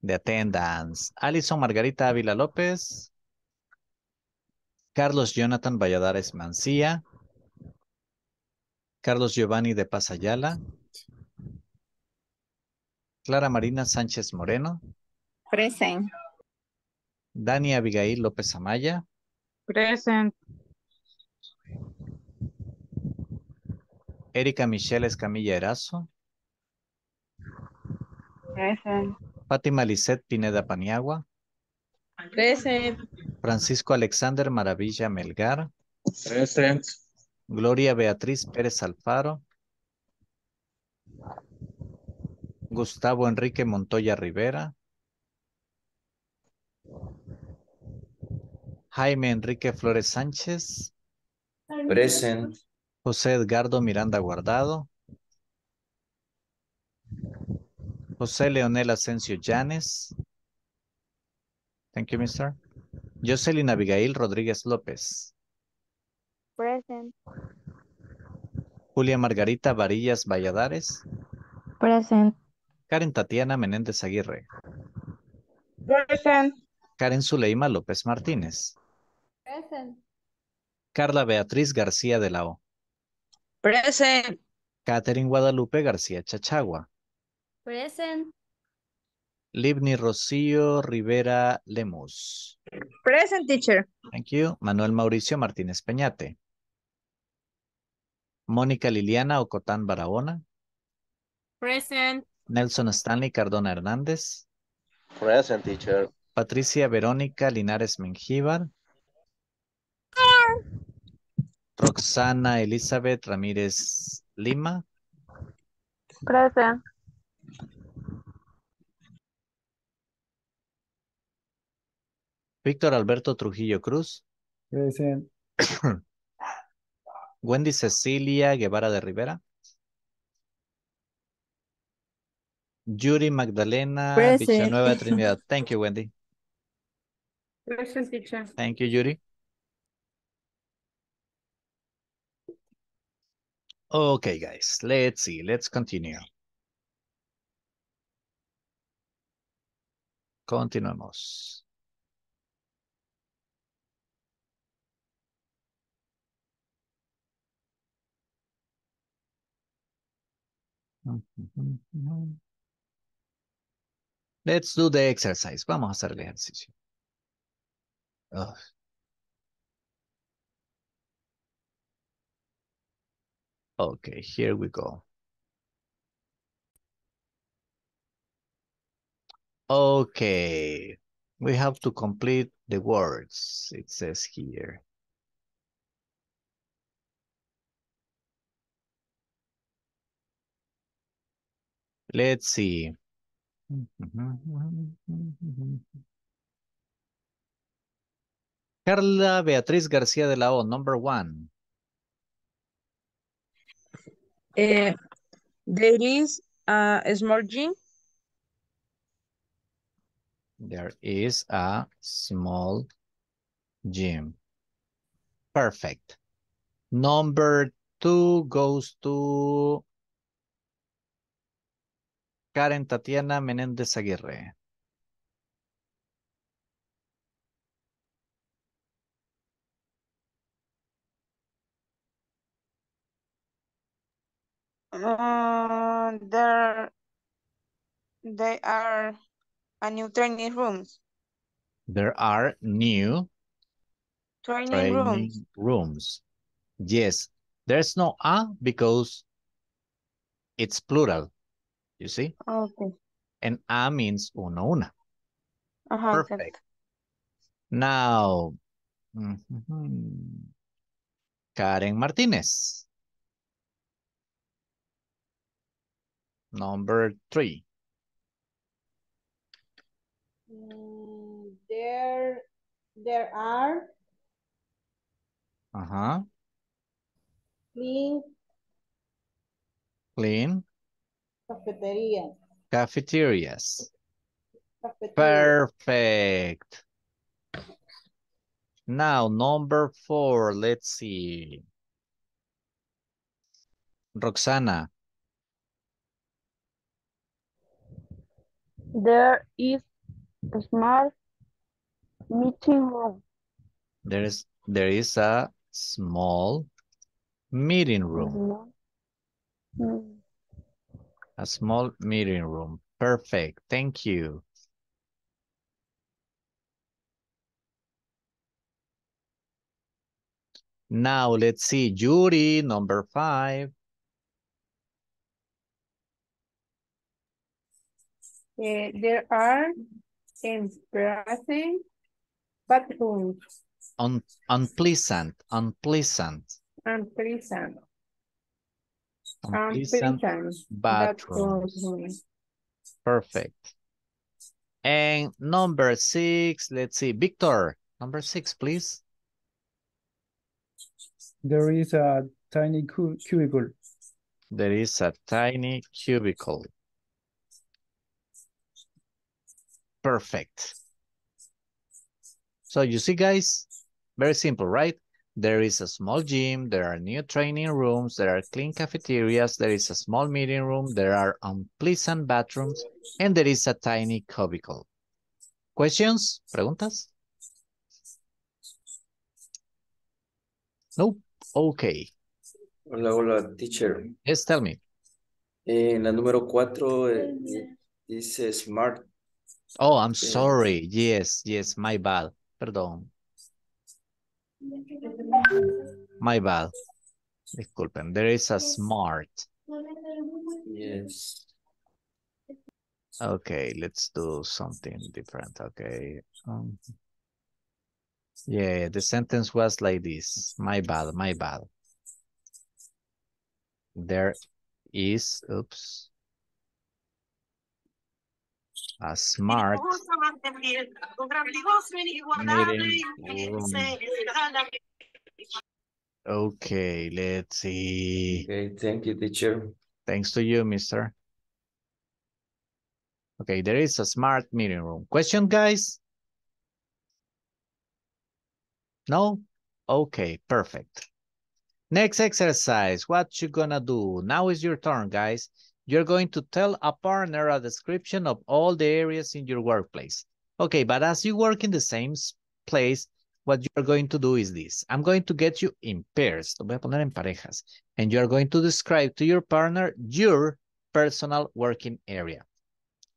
The attendance. Alison Margarita Ávila López. Carlos Jonathan Valladares Mancía. Carlos Giovanni de Paz Ayala. Clara Marina Sánchez Moreno. Present. Dani Abigail López Amaya. Present. Erika Michelle Escamilla Erazo. Present. Fátima Lisset Pineda Paniagua. Present. Francisco Alexander Maravilla Melgar. Present. Gloria Beatriz Pérez Alfaro. Gustavo Enrique Montoya Rivera. Jaime Enrique Flores Sánchez. Present. José Edgardo Miranda Guardado. José Leonel Asensio Llanes. Thank you, mister. Jocelyn Abigail Rodríguez López. Present. Julia Margarita Varillas Valladares. Present. Karen Tatiana Menéndez Aguirre. Present. Karen Zuleima López Martínez. Present. Carla Beatriz García de la O. Present. Catherine Guadalupe García Chachagua. Present. Livni Rocío Rivera Lemus. Present, teacher. Thank you. Manuel Mauricio Martínez Peñate. Mónica Liliana Ocotán Barahona. Present. Nelson Stanley Cardona Hernández. Present, teacher. Patricia Verónica Linares Mengíbar. Roxana Elizabeth Ramírez Lima. Present. Víctor Alberto Trujillo Cruz. Present. Wendy Cecilia Guevara de Rivera. Yuri Magdalena Present. Villanueva Trinidad. Thank you, Wendy. Present, teacher. Thank you, Yuri. Okay, guys, let's see. Let's continue. Continuemos. Let's do the exercise. Vamos a hacer el ejercicio. Ugh. Okay, here we go. Okay, we have to complete the words, it says here. Let's see. Carla Beatriz García de la O, number one. Eh, there is a small gym. There is a small gym. Perfect. Number two goes to Karen Tatiana Menéndez Aguirre. Uh, there, they are a new training rooms. There are new Training, rooms. training rooms. Yes, there's no a because it's plural. You see? Okay. And a means uno, una. Ajá, exacto. Perfect. Now, mhm, Karen Martínez. Number three. Mm, There, there are Uh-huh. clean Clean cafeterias. cafeterias. Cafeterias. Perfect. Now, number four, let's see. Roxana. There is a small meeting room. There is there is a small meeting room. Mm. A small meeting room. Perfect. Thank you. Now let's see. Judy, number five. Eh, there are embarrassing bathrooms Un unpleasant. Unpleasant. unpleasant. Unpleasant Unpleasant bathrooms. bathrooms. Perfect. And number six, let's see. Victor, number six, please. There is a tiny cu- cubicle. There is a tiny cubicle. Perfect. So you see, guys, very simple, right? There is a small gym, there are new training rooms, there are clean cafeterias, there is a small meeting room, there are unpleasant bathrooms, and there is a tiny cubicle. Questions? ¿Preguntas? Nope. Okay. Hola, hola, teacher. Yes, tell me. En la número cuatro eh, dice smart. Oh, I'm sorry. Yes, yes, my bad. Perdón. My bad. Disculpen. There is a smart. Yes. Okay, let's do something different. Okay. Um, yeah, the sentence was like this. My bad, my bad. There is, oops, a smart meeting. Okay, let's see. Okay, thank you, teacher. Thanks to you, mister. Okay, there is a smart meeting room. Question, guys? No? Okay, perfect. Next exercise, what you gonna do? Now is your turn, guys. You're going to tell a partner a description of all the areas in your workplace. Okay, but as you work in the same place, what you're going to do is this. I'm going to get you in pairs. Lo voy a poner en parejas. And you're going to describe to your partner your personal working area.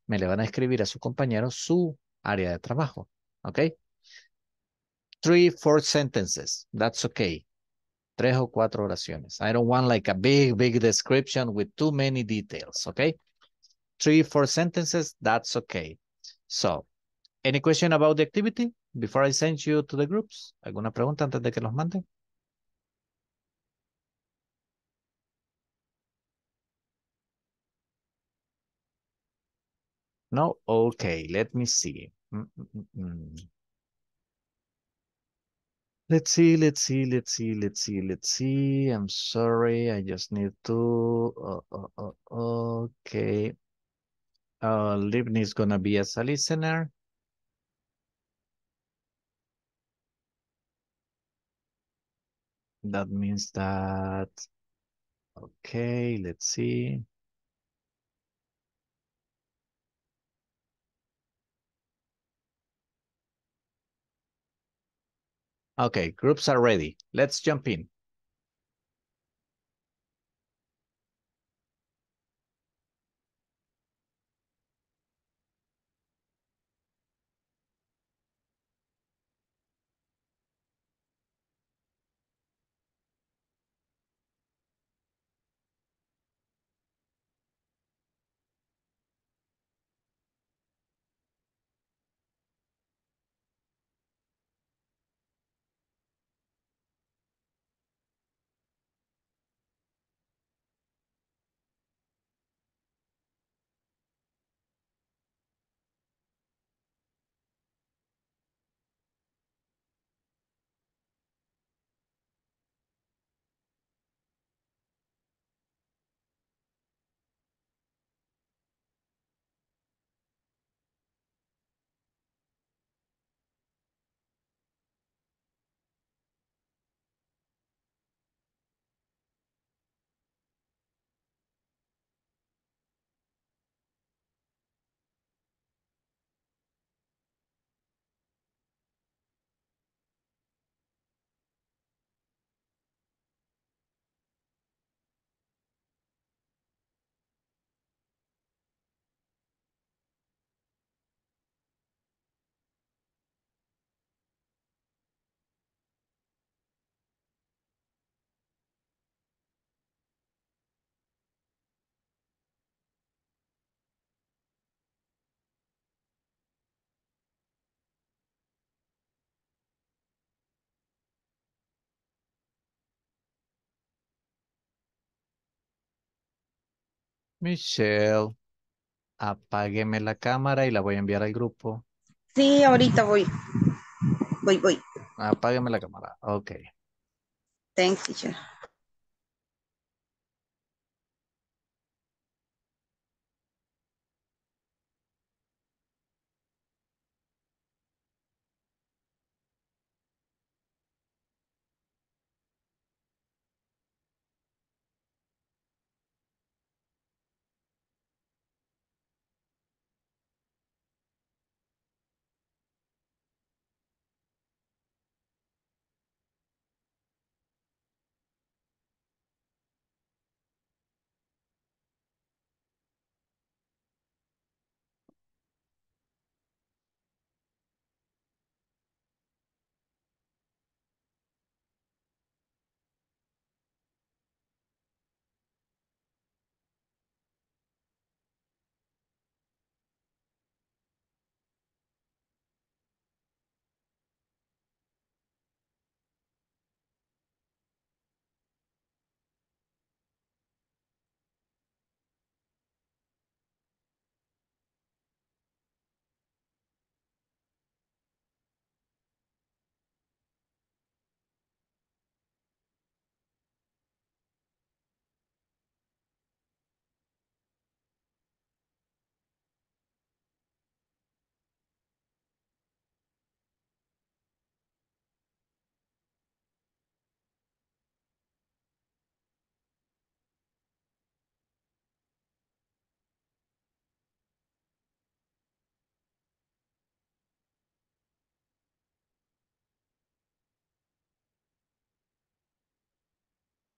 Me le van a escribir a su compañero su área de trabajo. Okay? Three, four sentences. That's okay. Tres o cuatro oraciones. I don't want like a big, big description with too many details. Okay? Three, four sentences. That's okay. So, any question about the activity before I send you to the groups? ¿Alguna pregunta antes de que los manden? No? Okay, let me see. Mm, mm, mm, mm. Let's see, let's see, let's see, let's see, let's see. I'm sorry, I just need to. Uh, uh, uh, okay. Uh, Livni is gonna be as a listener. That means that. Okay, let's see. Okay, groups are ready. Let's jump in. Michelle, apágueme la cámara y la voy a enviar al grupo. Sí, ahorita voy. Voy, voy. Apágueme la cámara. Ok. Thanks, teacher.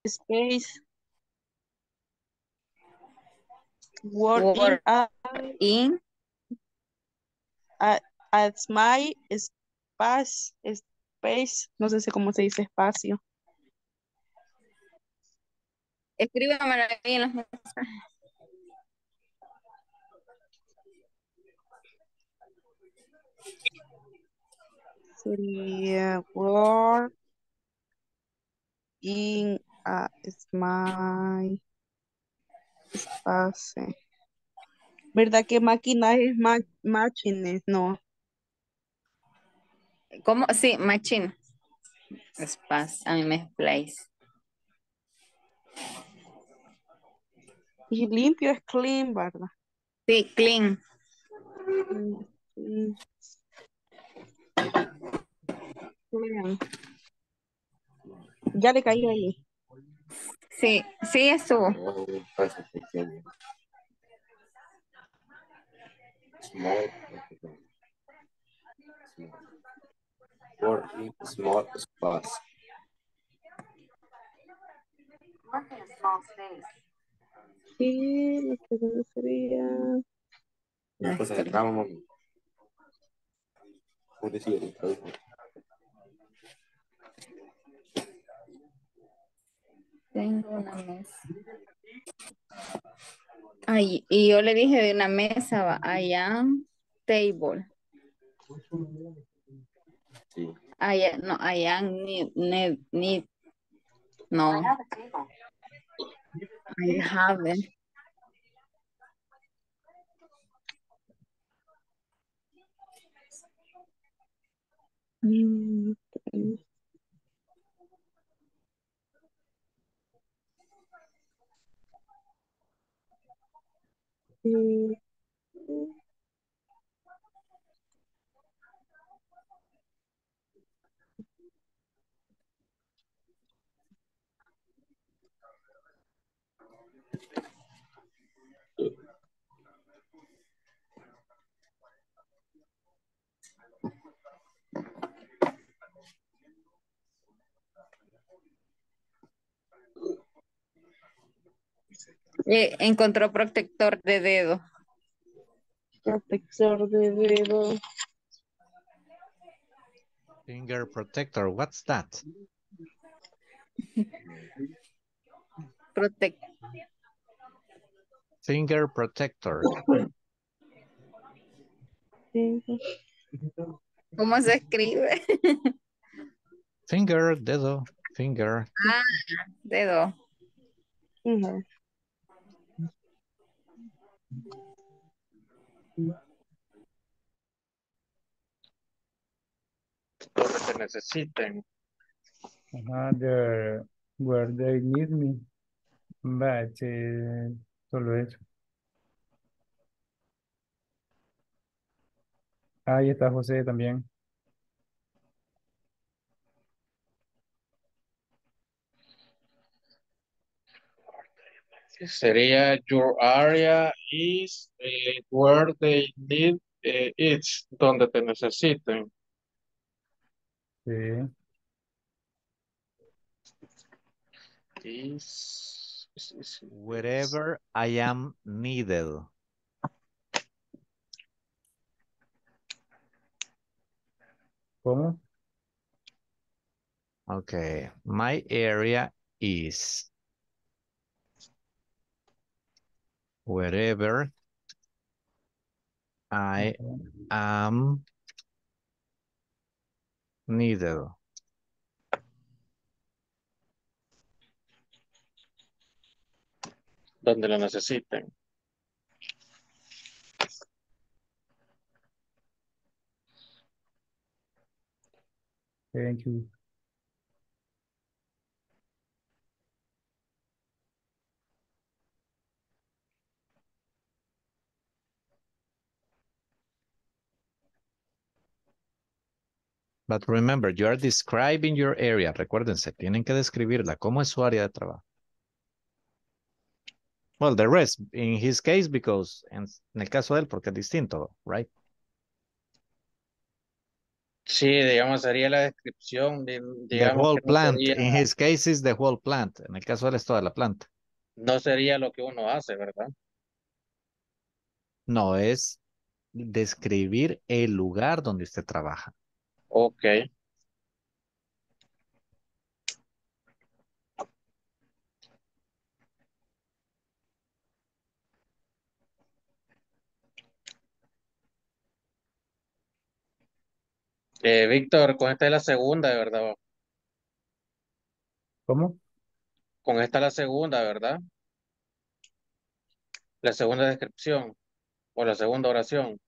Space. Word in Word a, in a, as my space, space, no sé si cómo se dice espacio. Escríbamelo ahí en los mensajes. Sería word in a my space. ¿Verdad que máquina es ma machines? No. ¿Cómo? Sí, machine. Espacio, a mí me place. Y limpio es clean, ¿verdad? Sí, clean. Clean. Ya le caí ahí. Sí, sí estuvo. Small, small, small spots. Sí, lo que conocería. Una cosa Tengo una mesa. Ay, y yo le dije de una mesa, I am table. Sí. I am, no, I am need, need, need. No. I haven't. Mm, ok. Mm, Eh, encontró protector de dedo. Protector de dedo. Finger protector, what's that? Protect. Finger protector. ¿Cómo se escribe? Finger, dedo, finger. Ah, dedo. Donde te necesiten. Ajá, there, where they need me. Va, che, solo eso. Ahí está José también. Sería your area is eh, where they need eh, it, donde te necesiten. Sí. Is, is- is- Wherever I am needed. ¿Cómo? Okay, my area is wherever I am needed. donde lo necesiten. Thank you. But remember, you are describing your area. Recuérdense, tienen que describirla. ¿Cómo es su área de trabajo? Well, the rest, in his case, because en, en el caso de él, porque es distinto, right? Sí, digamos, sería la descripción, de- The digamos whole que no plant. sería, In his case is the whole plant. En el caso de él es toda la planta. no sería lo que uno hace, ¿verdad? No, es describir el lugar donde usted trabaja. Ok. Eh, Víctor, con esta es la segunda, ¿verdad? ¿Cómo? Con esta es la segunda, ¿verdad? La segunda descripción o la segunda oración.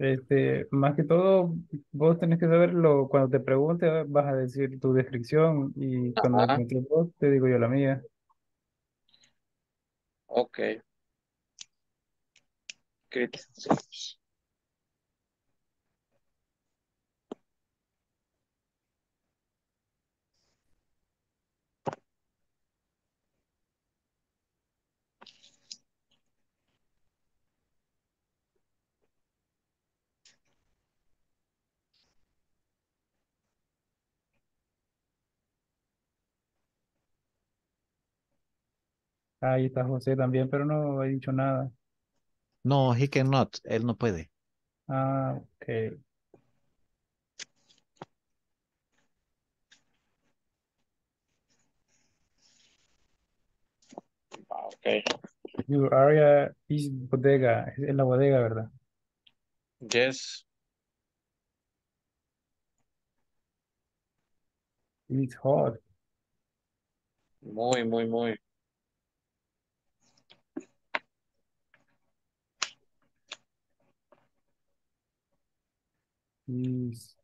Este, más que todo, vos tenés que saberlo, cuando te pregunte, vas a decir tu descripción y cuando me Ajá. preguntes vos, te digo yo la mía. Ok. Ahí está José también, pero no ha dicho nada. No, he cannot. Él no puede. Ah, ok. Ah, Ok. Your area is bodega, es la bodega, ¿verdad? Yes. It's hot. Muy, muy, muy. It's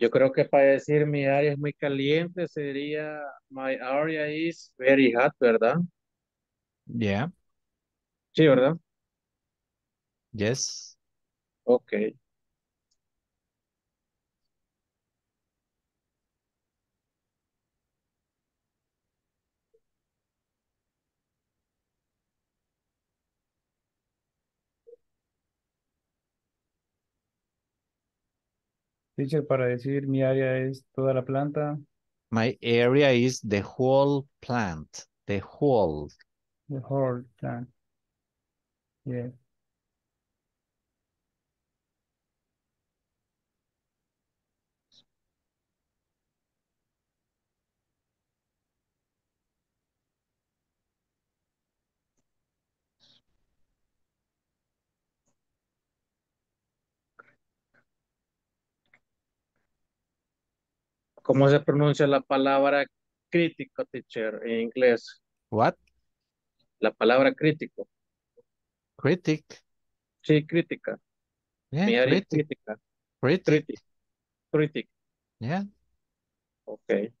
Yo creo que para decir mi área es muy caliente sería my area is very hot, ¿verdad? Yeah. Sí, ¿verdad? Yes. Okay. Teacher, para decir mi área es toda la planta, My area is the whole plant. The whole. the whole plant. Yeah. ¿Cómo se pronuncia la palabra crítico, teacher, en inglés? What? La palabra crítico. Critic. Sí, crítica. Yeah, Mi área es critic. crítica. Critic. Critic. Critic. Yeah. Ok.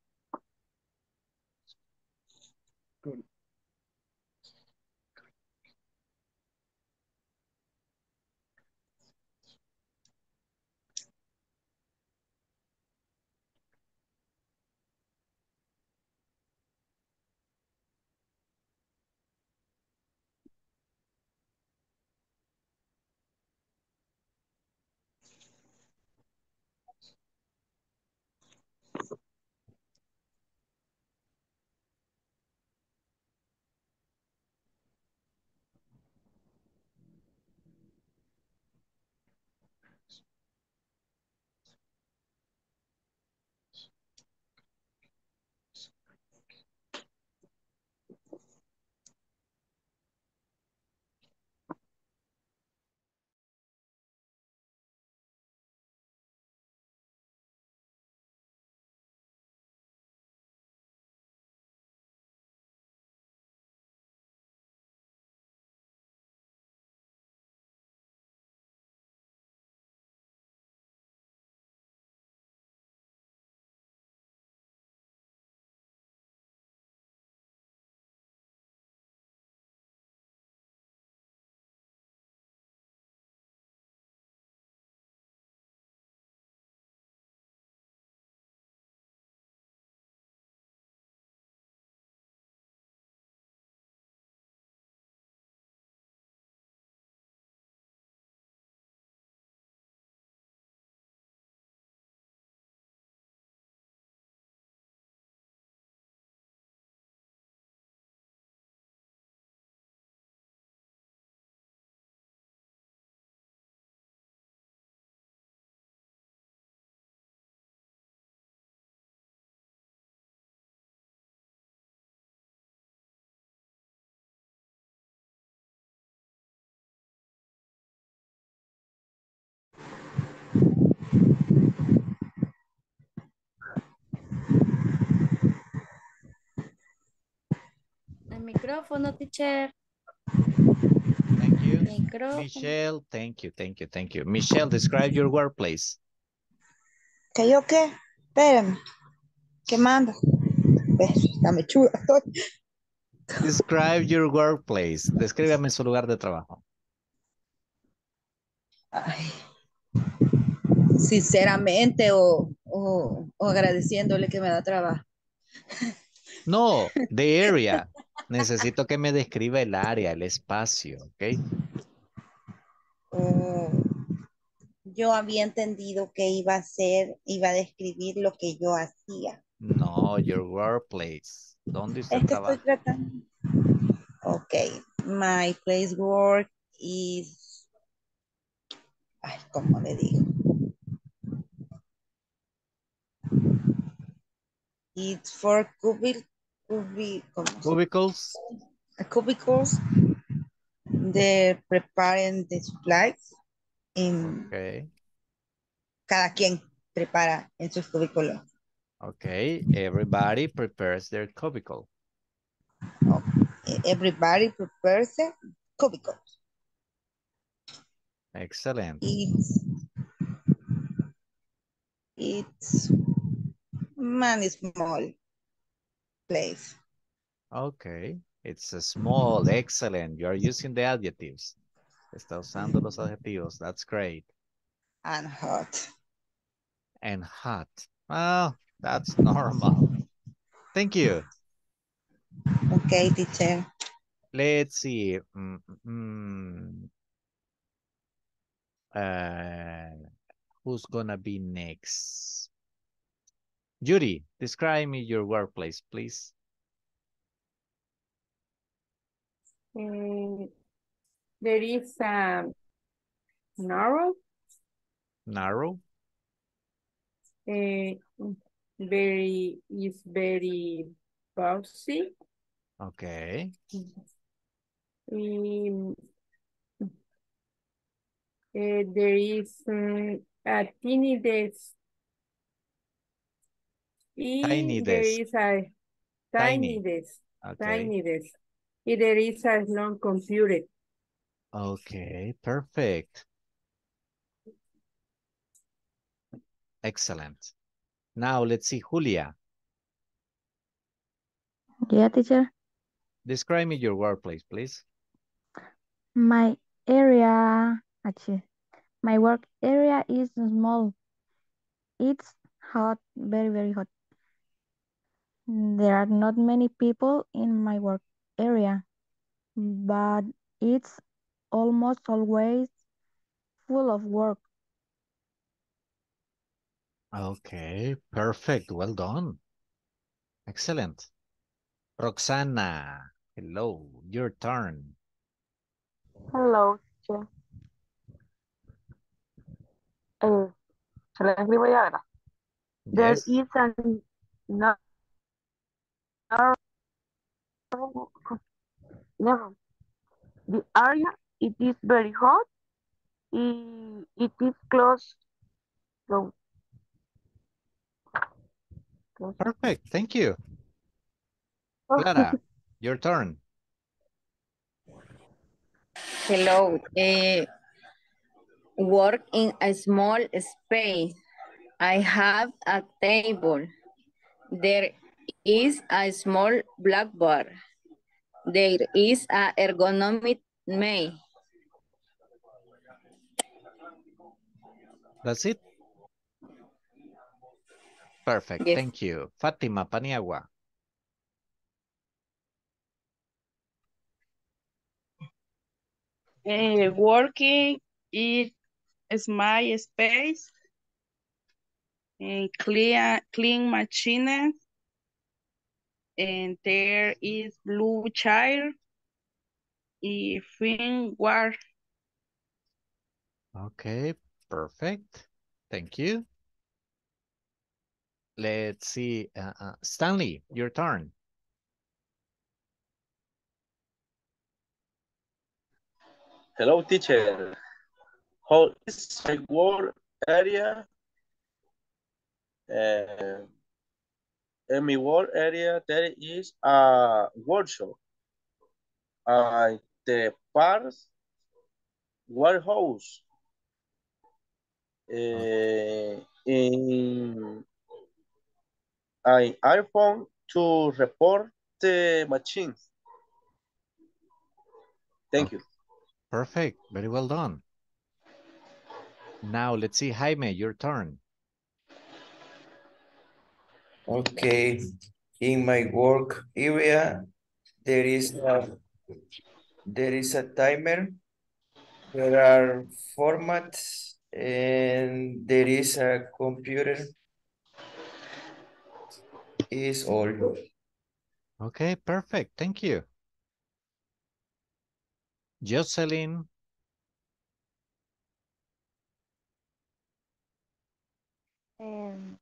El micrófono, teacher. Thank you. Micrófono. Michelle, thank you, thank you, thank you. Michelle, describe your workplace. ¿Que yo qué? Espérame. ¿Qué manda? Ves, Dame chula. estoy. Describe your workplace. Descríbame su lugar de trabajo. Ay. Sinceramente o, o, o agradeciéndole que me da trabajo. No, the area. Necesito que me describa el área, el espacio, ¿ok? Oh, yo había entendido que iba a ser, iba a describir lo que yo hacía. No, your workplace. ¿Dónde usted Es que trabaja? estoy tratando. Ok, my place work is. Ay, ¿cómo le digo? It's for cubic, cubic, ¿cómo se- Cubicles. cubicles. They're preparing the supplies. En, Okay. cada quien prepara en sus cubículos. Okay. Everybody prepares their cubicle. Everybody prepares a cubicle. Excellent. It's it's man is small place. Okay. It's a small, excellent. You are using the adjectives. Está usando los adjetivos. That's great. And hot. And hot. Well, that's normal. Thank you. Okay, teacher. Let's see. Mm, mm, uh, who's gonna be next? Judy, describe me your workplace, please. Eh, there is a narrow, Narrow. eh, very, is very bouncy. Okay. Um, eh, there is um, a tiny desk. Y Tiny there desk. is a tiny, Tiny. desk. Okay. Tiny desk. Y there is a long computer. Okay, perfect. Excellent. Now let's see, Julia. Yeah, teacher. Describe me your workplace, please. My area, actually, my work area is small. It's hot, very, very hot. There are not many people in my work area, but it's almost always full of work. Okay, perfect. Well done. Excellent. Roxana, hello, your turn. Hello, teacher. Se lo escribo ya, ¿verdad? There Yes. is an no, never. The area it is very hot. i- It is close. So, close. Perfect, thank you. Oh. Clara, your turn. Hello. eh, work in a small space. I have a table. There is a small blackboard. There is a ergonomic may. That's it? Perfect, Yes. thank you. Fatima Paniagua. Eh, working in my space. And clean, clean machine. And there is blue chair. Y fin war. Okay, perfect. Thank you. Let's see, uh, uh, Stanley, your turn. Hello, teacher. How is my work area? Uh, in my work area, there is a workshop. Uh, the parts warehouse. Uh, in an iPhone to report the machines. Thank you. Perfect, very well done. Now let's see, Jaime, your turn. Okay, in my work area, there is a, there is a timer. There are formats and there is a computer. Is all. Okay, perfect, thank you. Jocelyn, Um,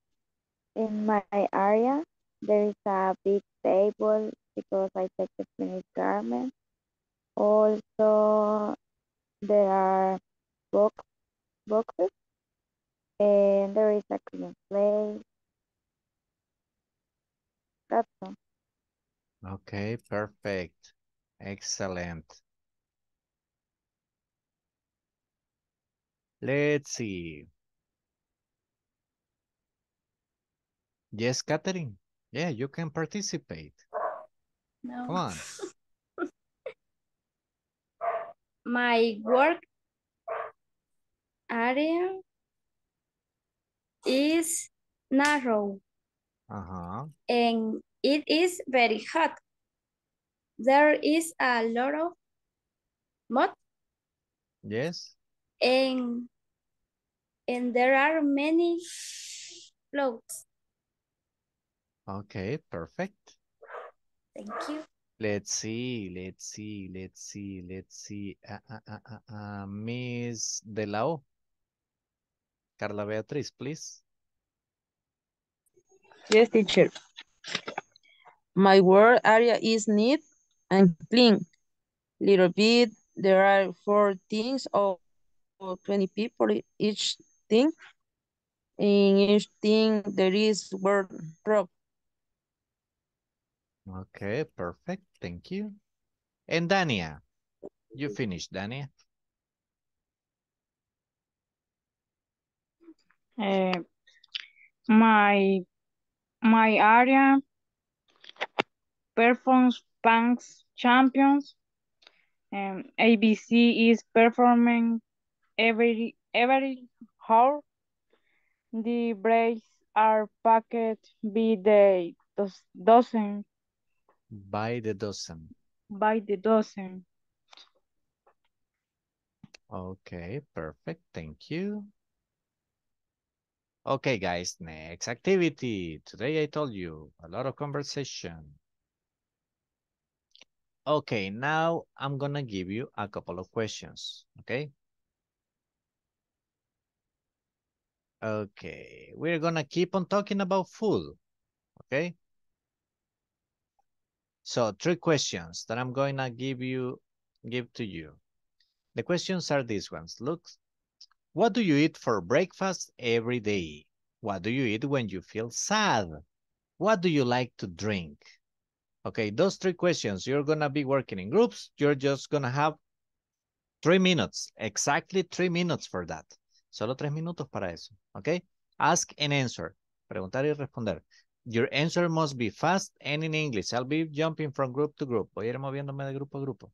in my area, there is a big table because I take the finished garment. Also, there are box, boxes and there is a clean place. That's all. okay, perfect, excellent. Let's see. Yes, Catherine. Yeah, you can participate. No. Come on. my work area is narrow Uh-huh. and it is very hot. There is a lot of mud Yes. and and there are many floats. Okay, perfect. Thank you. Let's see, let's see, let's see, let's see. Uh, uh, uh, uh, uh, Miss De La O. Carla Beatriz, please. Yes, teacher. My work area is neat and clean. Little bit, there are four things or, or 20 people each thing. In each thing, there is word drop. Okay, perfect. Thank you. And Dania. You finished, Dania. Eh, my my area performs banks champions and ABC is performing every every hour. The breaks are packed by the dos- dozen By the dozen. by the dozen. Okay, perfect. Thank you. Okay, guys, next activity. Today I told you a lot of conversation. Okay, now I'm gonna give you a couple of questions, okay? Okay, we're gonna keep on talking about food, okay? So three questions that I'm going to give you, give to you. The questions are these ones. Look, what do you eat for breakfast every day? What do you eat when you feel sad? What do you like to drink? Okay, those three questions, you're going to be working in groups. You're just going to have three minutes, exactly three minutes for that. Solo tres minutos para eso, okay? Ask and answer. Preguntar y responder. Your answer must be fast and in English. I'll be jumping from group to group. Voy a ir moviéndome de grupo a grupo.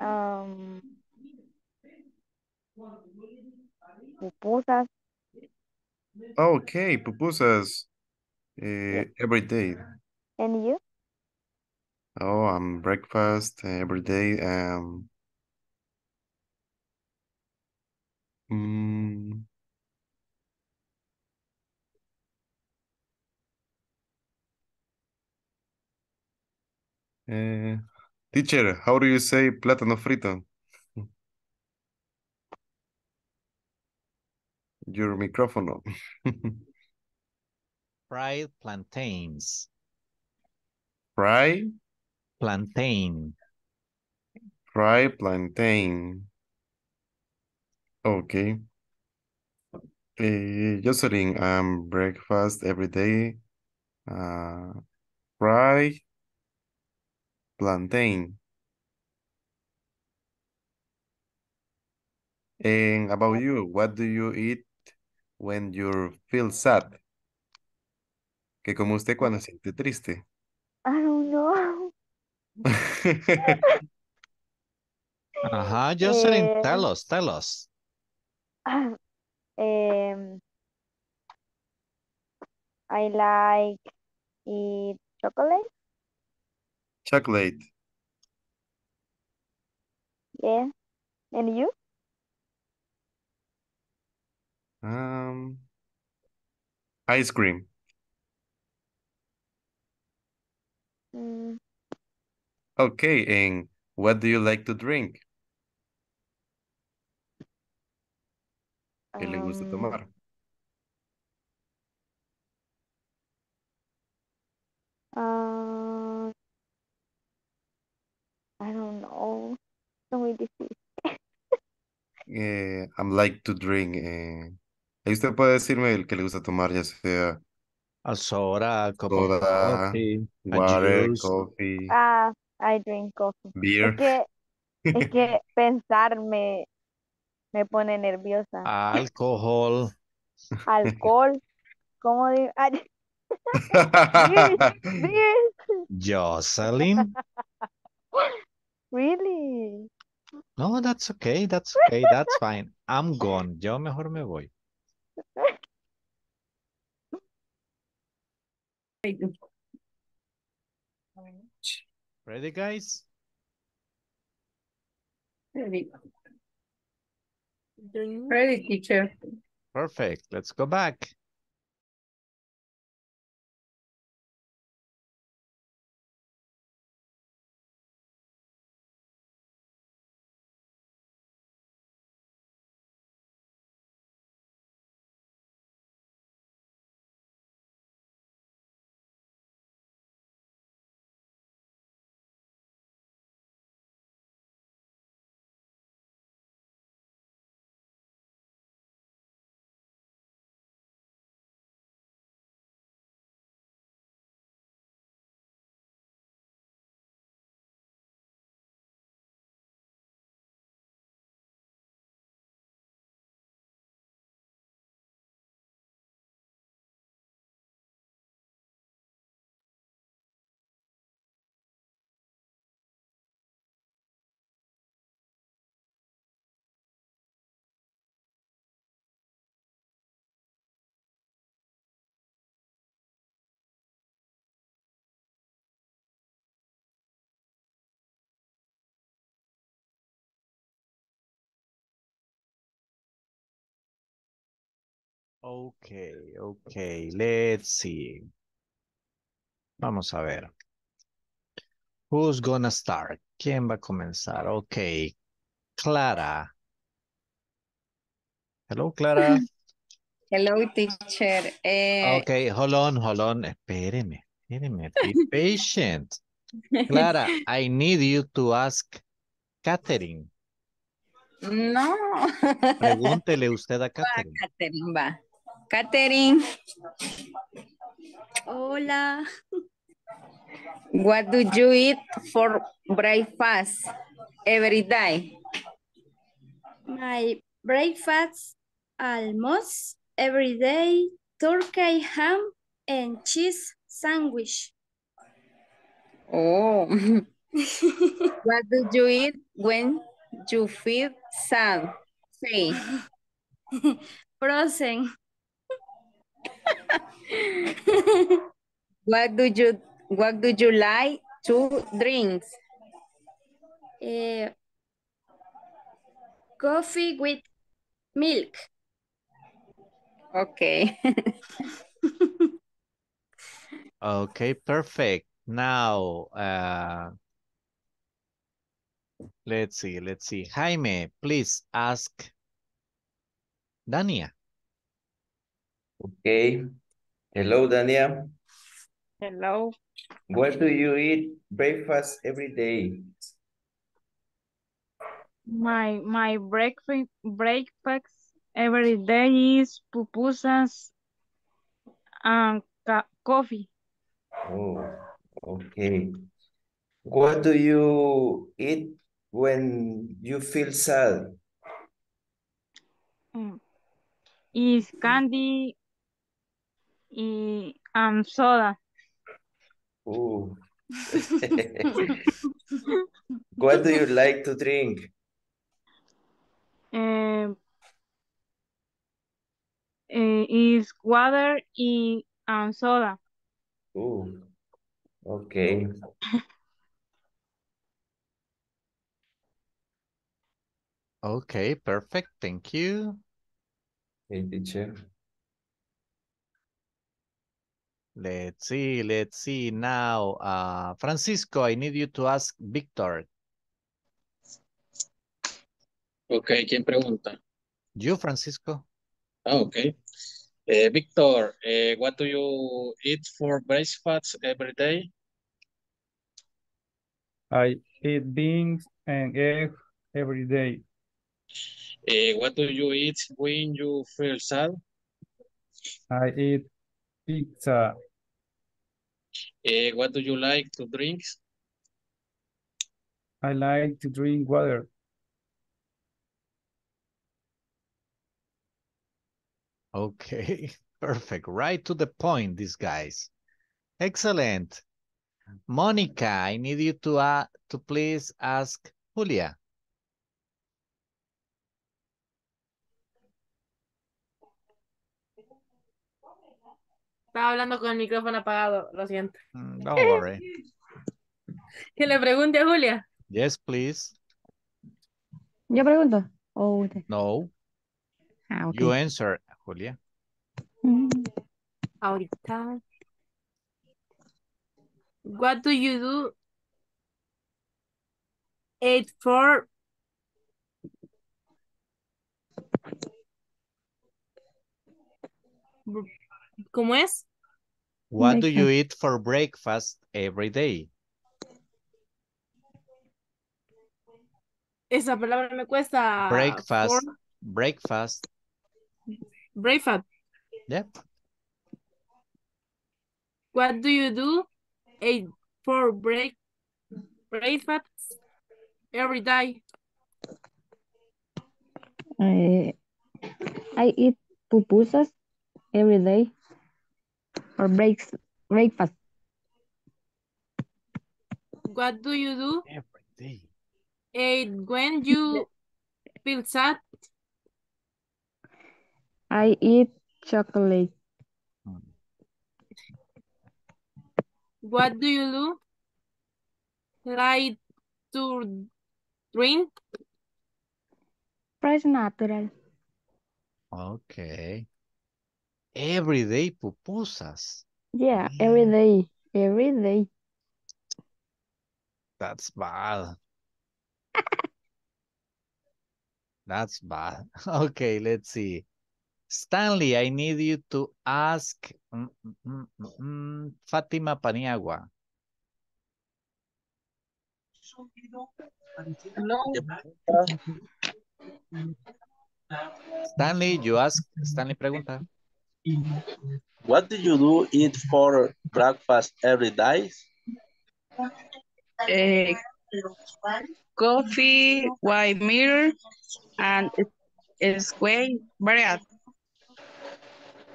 Um, pupusas, Okay, pupusas uh, every day. and you? Oh, I'm um, breakfast every day. Um, mm, eh, teacher, how do you say plátano frito? Your microphone. Fried plantains. Fry, Plantain. fry plantain. Okay. Uh, Jocelyn, um, breakfast every day. Uh, fry Plantain. And about you, what do you eat when you feel sad? Que como usted cuando se siente triste. I don't know. Ajá, Jocelyn, Eh, tell us, tell us. um, I like eat chocolate. Chocolate. Yeah. And you? Um, ice cream. Mm, Okay, and what do you like to drink? ¿Qué le gusta um, tomar? uh, I don't know. It's muy difícil. Eh, I'm like to drink. Eh. Ahí usted puede decirme el que le gusta tomar, ya sea A soda, a cup of soda, coffee, a water, juice. coffee, Ah, I drink coffee. Es beer. que, es que pensar me, me pone nerviosa. Alcohol. Alcohol, ¿cómo digo? Ay, beer, beer. Jocelyn. Really? No, that's okay, that's okay, that's fine. I'm gone. Yo mejor me voy. Ready, guys? Ready. Ready, teacher. Perfect. Let's go back. Okay, okay, let's see. Vamos a ver. Who's gonna start? ¿Quién va a comenzar? Okay, Clara. Hello, Clara. Hello, teacher. Eh, Okay, hold on, hold on. Espéreme, espéreme. Be patient. Clara, I need you to ask Catherine. No. Pregúntele usted a Va, Catherine. Catherine, va. Catherine, Hola. what do you eat for breakfast every day? My breakfast almost every day turkey ham and cheese sandwich. Oh. what do you eat when you feel sad? Say. Frozen. What do you what do you like to drink? Eh, coffee with milk. Okay. Okay, perfect. Now, uh, let's see, let's see. Jaime, please ask Dania. Okay. Hello, Dania. Hello. What do you eat breakfast every day? My my breakfast breakfast every day is pupusas and coffee. Oh, okay. What do you eat when you feel sad? Mm. Is candy y um, soda. Ooh. What do you like to drink? Eh, is water y um, soda. Ooh. Okay. Okay, perfect. Thank you. Okay, teacher. Let's see, let's see now. Uh, Francisco, I need you to ask Victor. Ok, ¿quién pregunta? You, Francisco. Ah, ok. Eh, Victor, eh, what do you eat for breakfast every day? I eat beans and egg every day. Eh, what do you eat when you feel sad? I eat pizza. Eh, what do you like to drink? I like to drink water. Okay, perfect. Right to the point, these guys. Excellent. Monica, I need you to, uh, to please ask Julia. Estaba hablando con el micrófono apagado, lo siento. Mm, Don't worry. Que le pregunte a Julia. Yes, please. Yo pregunto. Oh. No, Ah, you answer, Julia. Mm. Ahorita. What do you do? Eight for ¿Cómo es? What do you eat for breakfast every day? Esa palabra me cuesta. breakfast, for- breakfast. breakfast. Yep. What do you do? Eight for break breakfast every day. Eh, I eat pupusas every day for breaks, breakfast. What do you do? Every day. Eight when you feel sad. I eat chocolate. What do you do? Like to drink. Fresh natural. Okay. Every day pupusas. Yeah, every day. Every day. That's bad. That's bad. Okay, let's see. Stanley, I need you to ask mm, mm, mm, mm, mm, Fatima Paniagua. Stanley, you ask. Stanley pregunta. What do you do eat for breakfast every day? Eh, coffee, white mirror, and square bread.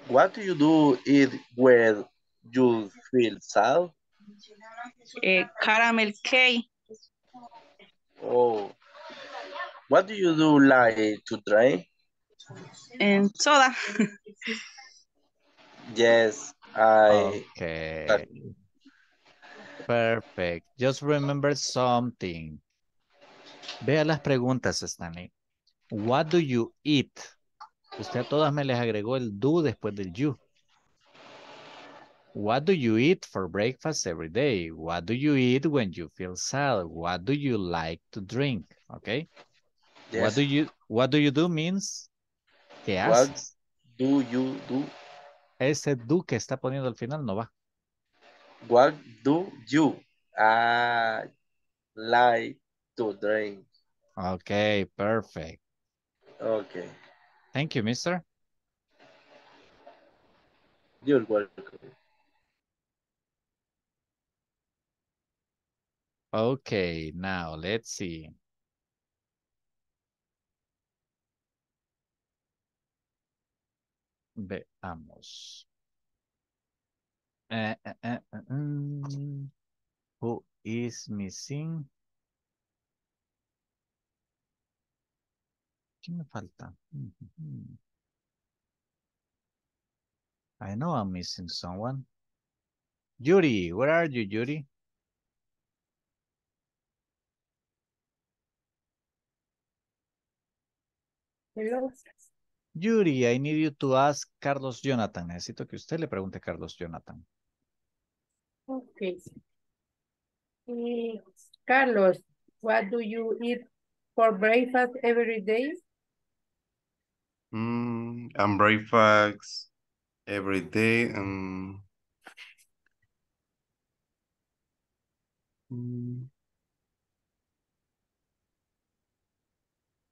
What do you do eat when you feel sad? Eh, caramel cake. Oh. What do you do like to drink? and soda. Yes, I. Okay. Perfect. Just remember something. Vea las preguntas, Stanley. What do you eat? Usted a todas me les agregó el do después del you. What do you eat for breakfast every day? What do you eat when you feel sad? What do you like to drink? Okay. Yes. What do you What do you do means ¿Qué What do you do? Ese do que está poniendo al final no va. What do you uh, like to drink? Okay, perfect. Okay, Thank you, mister. you're welcome. Okay, now let's see. Veamos. Eh, eh, eh, mm. Who is missing? ¿Quién me falta? Mhm. I know I'm missing someone. Yuri, where are you, Yuri? Yuri, I need you to ask Carlos Jonathan. Necesito que usted le pregunte a Carlos Jonathan. Okay. Eh, Carlos, what do you eat for breakfast every day? Mm, and breakfast every day. Um,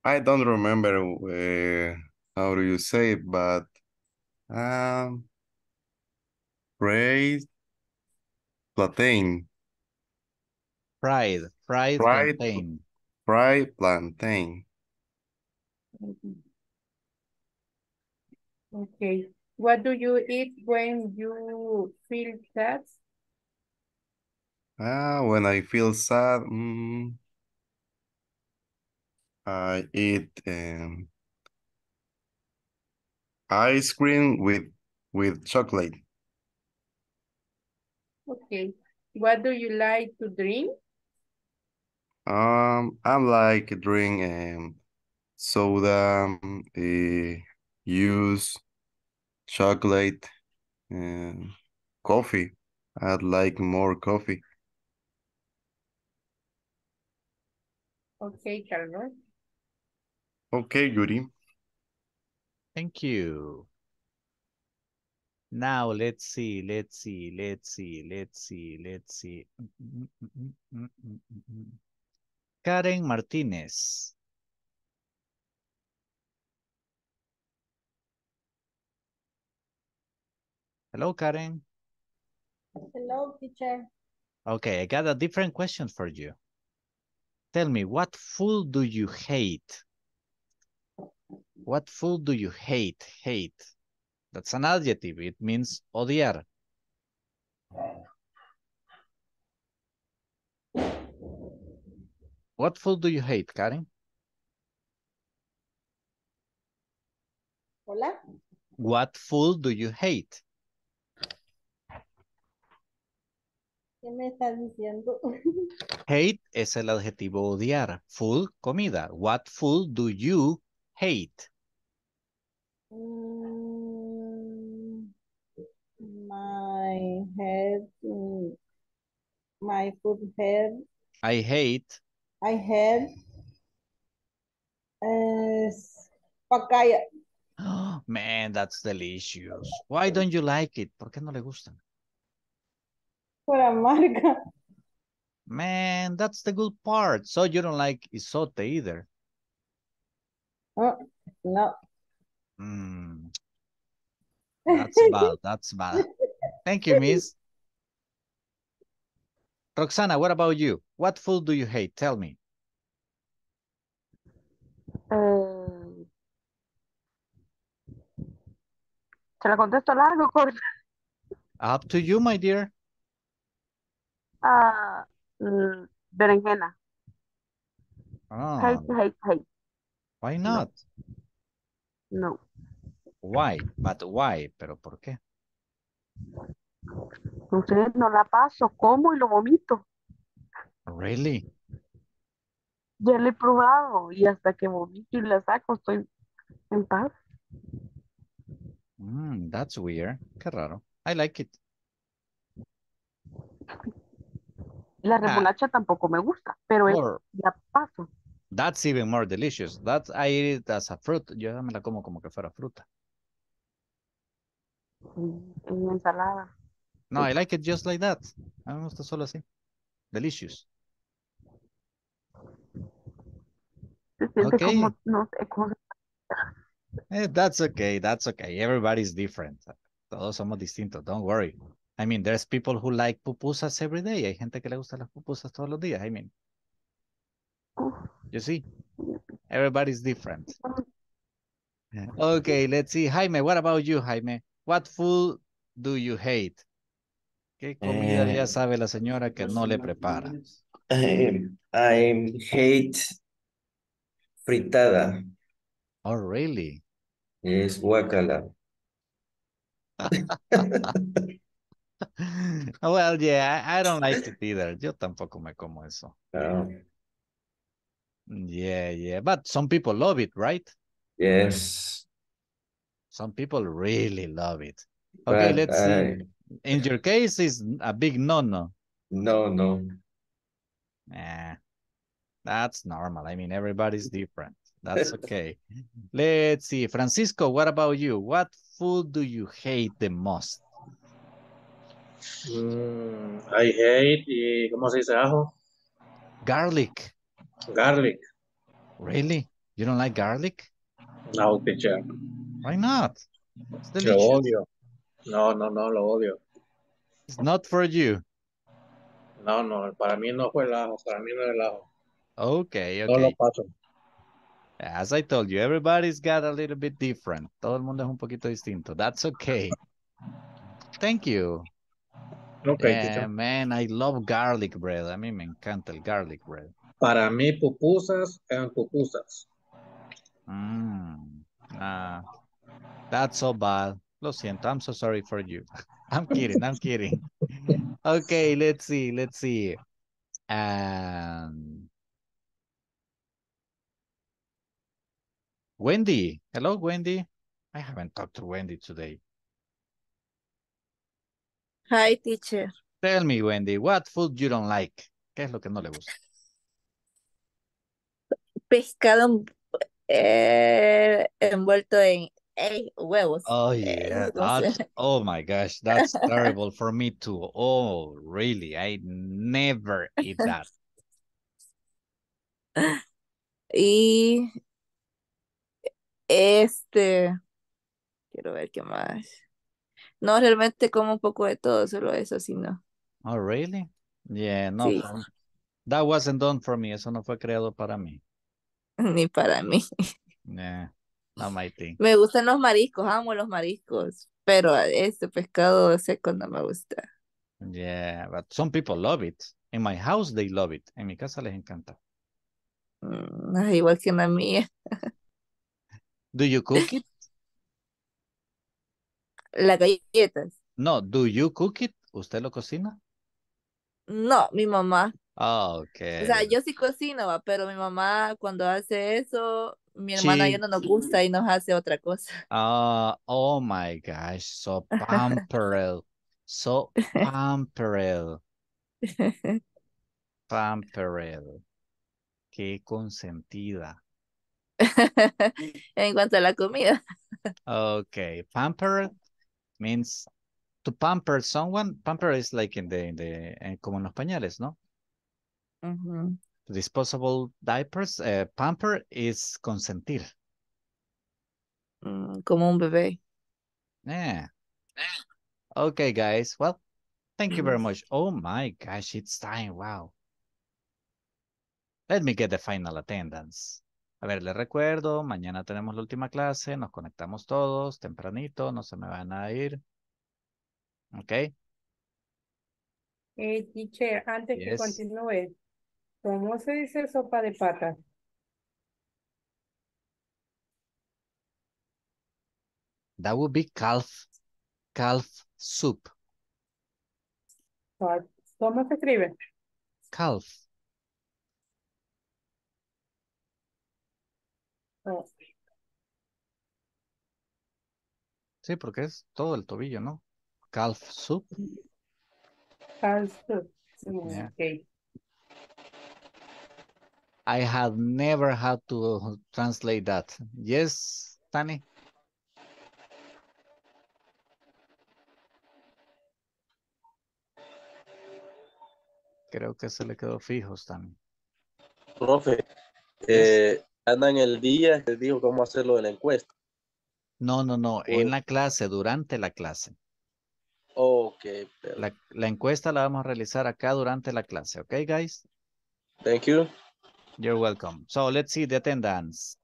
I don't remember uh, how do you say it, but um, fried plantain, Fried, fried Fried plantain. fried plantain. Okay. What do you eat when you feel sad? Ah, when I feel sad, mm, I eat um, ice cream with with chocolate. Okay. What do you like to drink? Um, I like drink um soda, use chocolate, and coffee. I'd like more coffee. Okay, Carlos. Okay, Yuri. Thank you. Now let's see, let's see, let's see, let's see, let's see. Mm, mm, mm. Karen Martínez. Hello, Karen. Hello, teacher. Okay, I got a different question for you. Tell me, what food do you hate? What food do you hate? Hate. That's an adjective. It means odiar. What food do you hate, Karen? Hola. What food do you hate? ¿Qué me estás diciendo? Hate es el adjetivo odiar. Food, comida. What food do you hate? Mm, my head, mm, my food head, I hate. I had es papaya. Man, that's delicious. Why don't you like it? ¿Por qué no le gustan? Por amarga. Man, that's the good part. So you don't like izote either. Oh, no. Mm. That's bad. That's bad. Thank you, miss. Roxana, what about you? What food do you hate? Tell me. Eh, ¿Se la contesto largo, corto? Up to you, my dear. Ah, mm, berenjena. Ah, Hate, hate, hate. why not? No. Why? But why? ¿Pero por qué? Entonces no la paso, como y lo vomito. Really? Ya la he probado y hasta que vomito y la saco estoy en paz. Mm, that's weird. Qué raro. I like it. La Ah. remolacha tampoco me gusta, pero es, la paso. That's even more delicious. That I eat it as a fruit. Yo me la como como que fuera fruta. En, en ensalada. No, I like it just like that. A mí me gusta solo así. Delicious. Okay. no Eh, that's okay. That's okay. Everybody's different. Todos somos distintos. Don't worry. I mean, there's people who like pupusas every day. Hay gente que le gusta las pupusas todos los días. I mean, you see, everybody's different. Okay, let's see. Jaime, what about you, Jaime? What food do you hate? ¿Qué comida ya Eh, sabe la señora que no le prepara? I, I hate fritada. Oh, really? Es guacala. Well, yeah, I, I don't like it either. Yo tampoco me como eso. Yeah, yeah, but some people love it, right? yes, Some people really love it. Okay, but let's see. In your case, it's a big no-no. no, no. Eh, that's normal. I mean, everybody's different. That's okay. Let's see. Francisco, what about you? What food do you hate the most? Mm, I hate, y, ¿cómo se dice ajo? Garlic. Garlic. Really? You don't like garlic? No, teacher. Why not? It's delicious. Lo odio. No, no, no, lo odio. It's not for you. No, no, para mí no fue el ajo, para mí no es el ajo. Okay, No lo okay. paso. As I told you, everybody's got a little bit different. Todo el mundo es un poquito distinto. That's okay. Thank you. Ok, Yeah, teacher. Eh, man, I love garlic bread. A mí me encanta el garlic bread. Para mí, pupusas en pupusas. Mm, nah, that's so bad. Lo siento. I'm so sorry for you. I'm kidding. I'm kidding. Okay, let's see. Let's see. Um, Wendy. Hello, Wendy. I haven't talked to Wendy today. Hi, teacher. Tell me, Wendy, what food you don't like? ¿Qué es lo que no le gusta? Pescado eh, envuelto en huevos. Oh Eh, yeah, that's oh my gosh, that's terrible for me too. Oh, really? I never eat that. Y este, quiero ver qué más. No, realmente como un poco de todo, solo eso, sí, no. Oh, really? Yeah, no, Sí, that wasn't done for me. Eso no fue creado para mí. ni para mí. Not my thing. Me gustan los mariscos, amo los mariscos, pero este pescado seco no me gusta. Yeah, but some people love it. In my house, they love it. En mi casa les encanta. Mm, igual que en la mía. Do you cook it? Las galletas. No, do you cook it? ¿Usted lo cocina? No, mi mamá. Oh, O sea, okay. yo sí cocino, va, pero mi mamá cuando hace eso, mi hermana y yo She, no nos gusta y nos hace otra cosa. uh, oh my gosh, so pampered. So pampered. Pampered. Qué consentida. En cuanto a la comida. Okay, pampered means to pamper someone. Pamper is like in the, in the, eh, como en los pañales, ¿no? Disposable diapers. eh, pamper is consentir. Mm, como un bebé. Yeah. Okay, guys. Well, thank you very much. Oh my gosh, it's time. Wow. Let me get the final attendance. A ver, les recuerdo, mañana tenemos la última clase, nos conectamos todos tempranito, no se me van a ir. Ok, Eh, teacher, antes que continúe, ¿cómo se dice sopa de patas? That would be calf, calf soup. ¿Cómo se escribe? Calf. Oh, Sí, porque es todo el tobillo, ¿no? Calf soup. calcio. Sí, Yeah. ok. I have never had to translate that. Yes, Tani? Creo que se le quedó fijo, Tani. Profe, eh, Ana en el día te dijo cómo hacerlo de la encuesta. No, no, no, en la clase, durante la clase. Ok, Okay, pero- La, la encuesta la vamos a realizar acá durante la clase, ¿ok, guys? thank you. You're welcome. So let's see the attendance.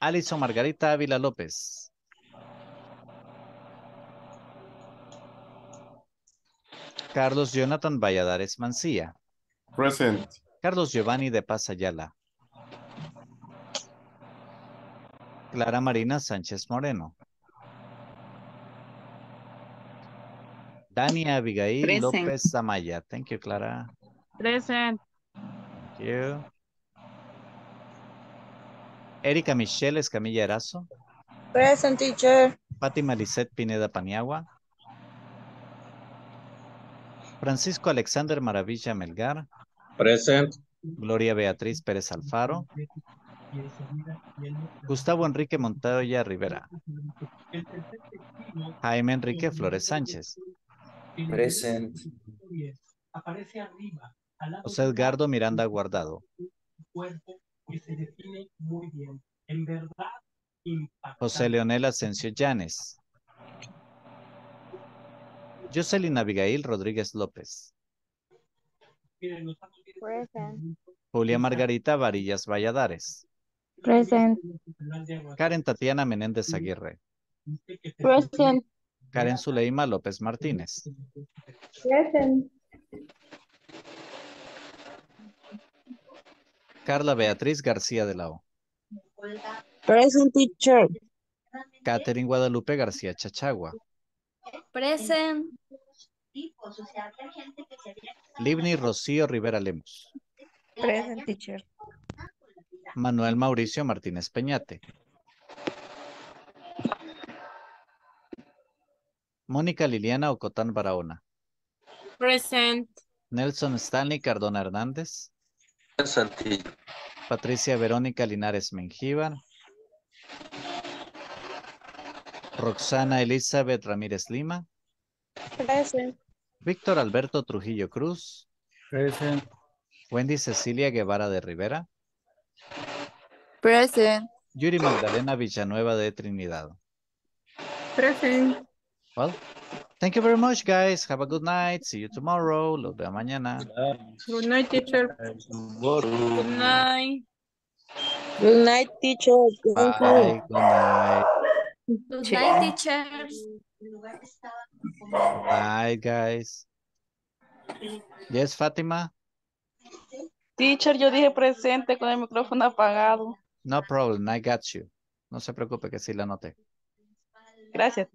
Alison Margarita Ávila López. Carlos Jonathan Valladares Mancilla. Present. Carlos Giovanni de Paz Ayala. Clara Marina Sánchez Moreno. Dani Abigail Present. López Amaya. Thank you, Clara. Present. Thank you. Erika Michelle Escamilla Erazo. Present teacher. Fátima Lisset Pineda Paniagua. Francisco Alexander Maravilla Melgar. Present. Gloria Beatriz Pérez Alfaro. Gustavo Enrique Montoya Rivera. Jaime Enrique Flores Sánchez. Present. José Edgardo Miranda Guardado. Que se define muy bien. En verdad, impactante. José Leonel Asensio Llanes. Jocelyn Abigail Rodríguez López. Present. Julia Margarita Varillas Valladares. Present. Karen Tatiana Menéndez Aguirre. Present. Karen Zuleima López Martínez. Present. Carla Beatriz García de la O. Present teacher. Catherine Guadalupe García Chachagua. Present. Livni Rocío Rivera Lemos. Present teacher. Manuel Mauricio Martínez Peñate. Mónica Liliana Ocotán Barahona. Present. Nelson Stanley Cardona Hernández. Patricia Verónica Linares Mengíbar. Roxana Elizabeth Ramírez Lima. Present. Víctor Alberto Trujillo Cruz. Present. Wendy Cecilia Guevara de Rivera. Present. Yuri Magdalena Villanueva de Trinidad. Present. Well, thank you very much, guys. Have a good night. See you tomorrow. Los veo mañana. Good night, teacher. Good night. Good night, teacher. Bye. Good night. Good night, teachers. Bye, guys. Yes, Fátima. Teacher, yo dije presente con el micrófono apagado. No problem. I got you. No se preocupe que sí la noté. Gracias.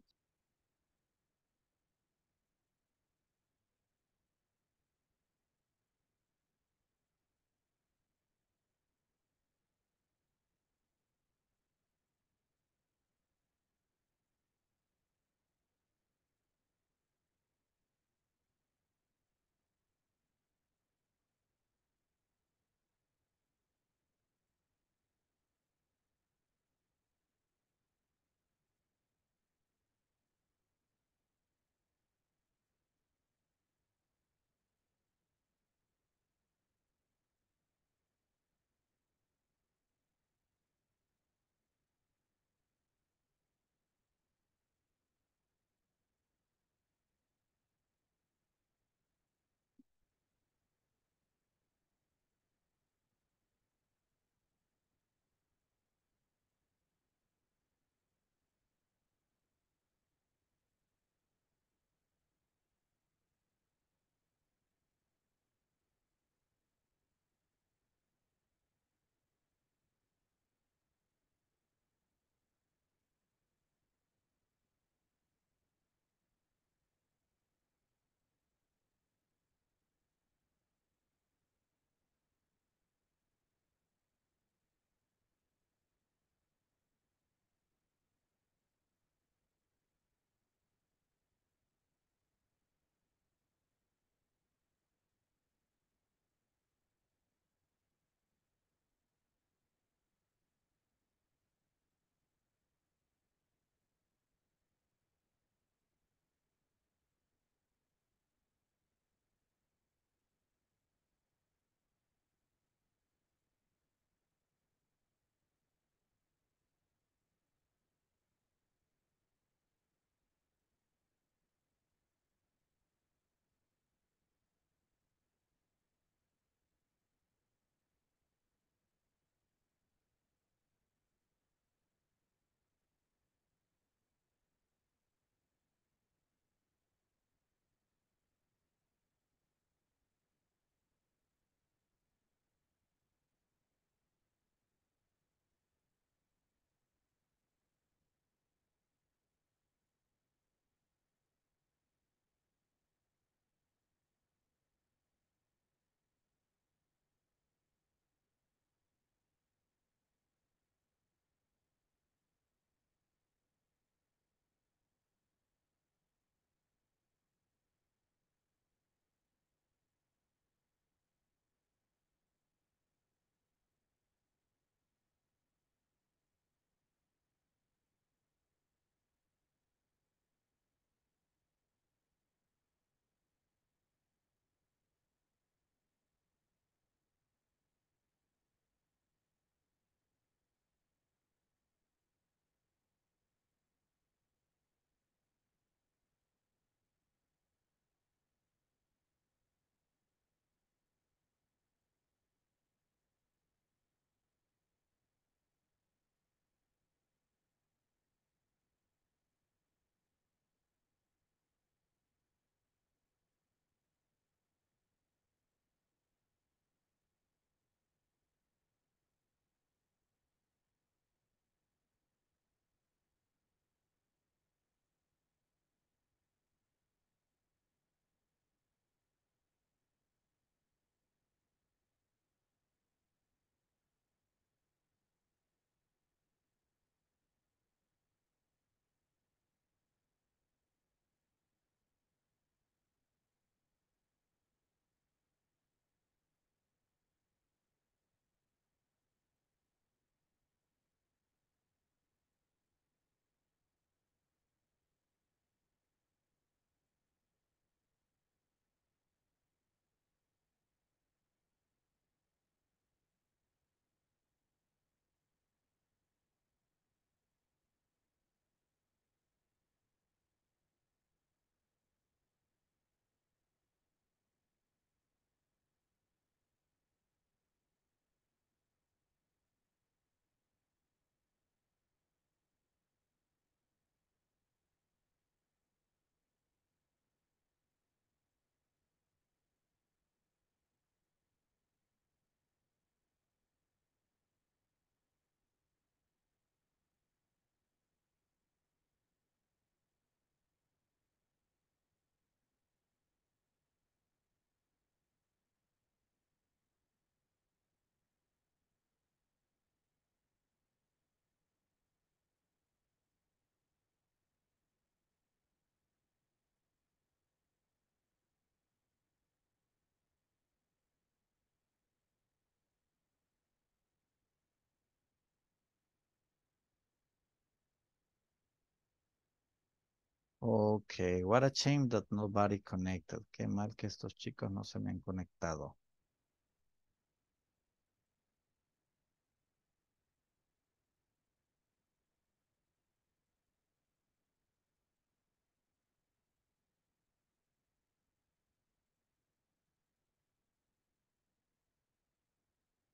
Okay, what a shame that nobody connected. Qué mal que estos chicos no se me han conectado.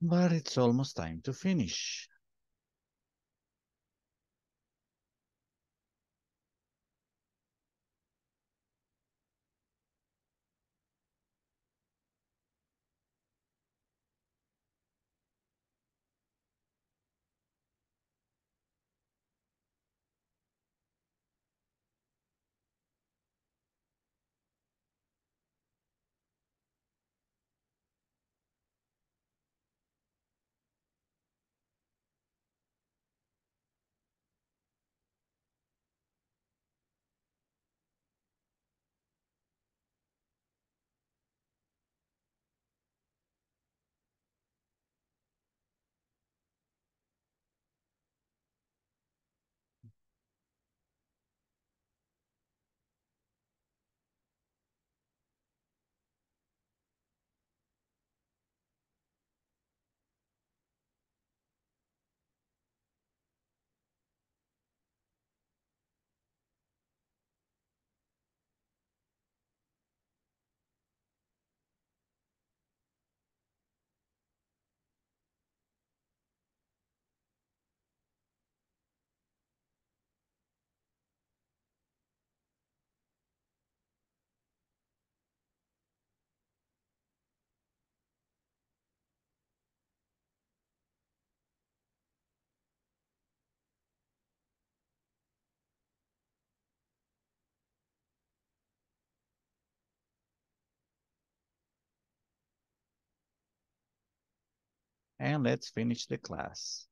But it's almost time to finish. And let's finish the class.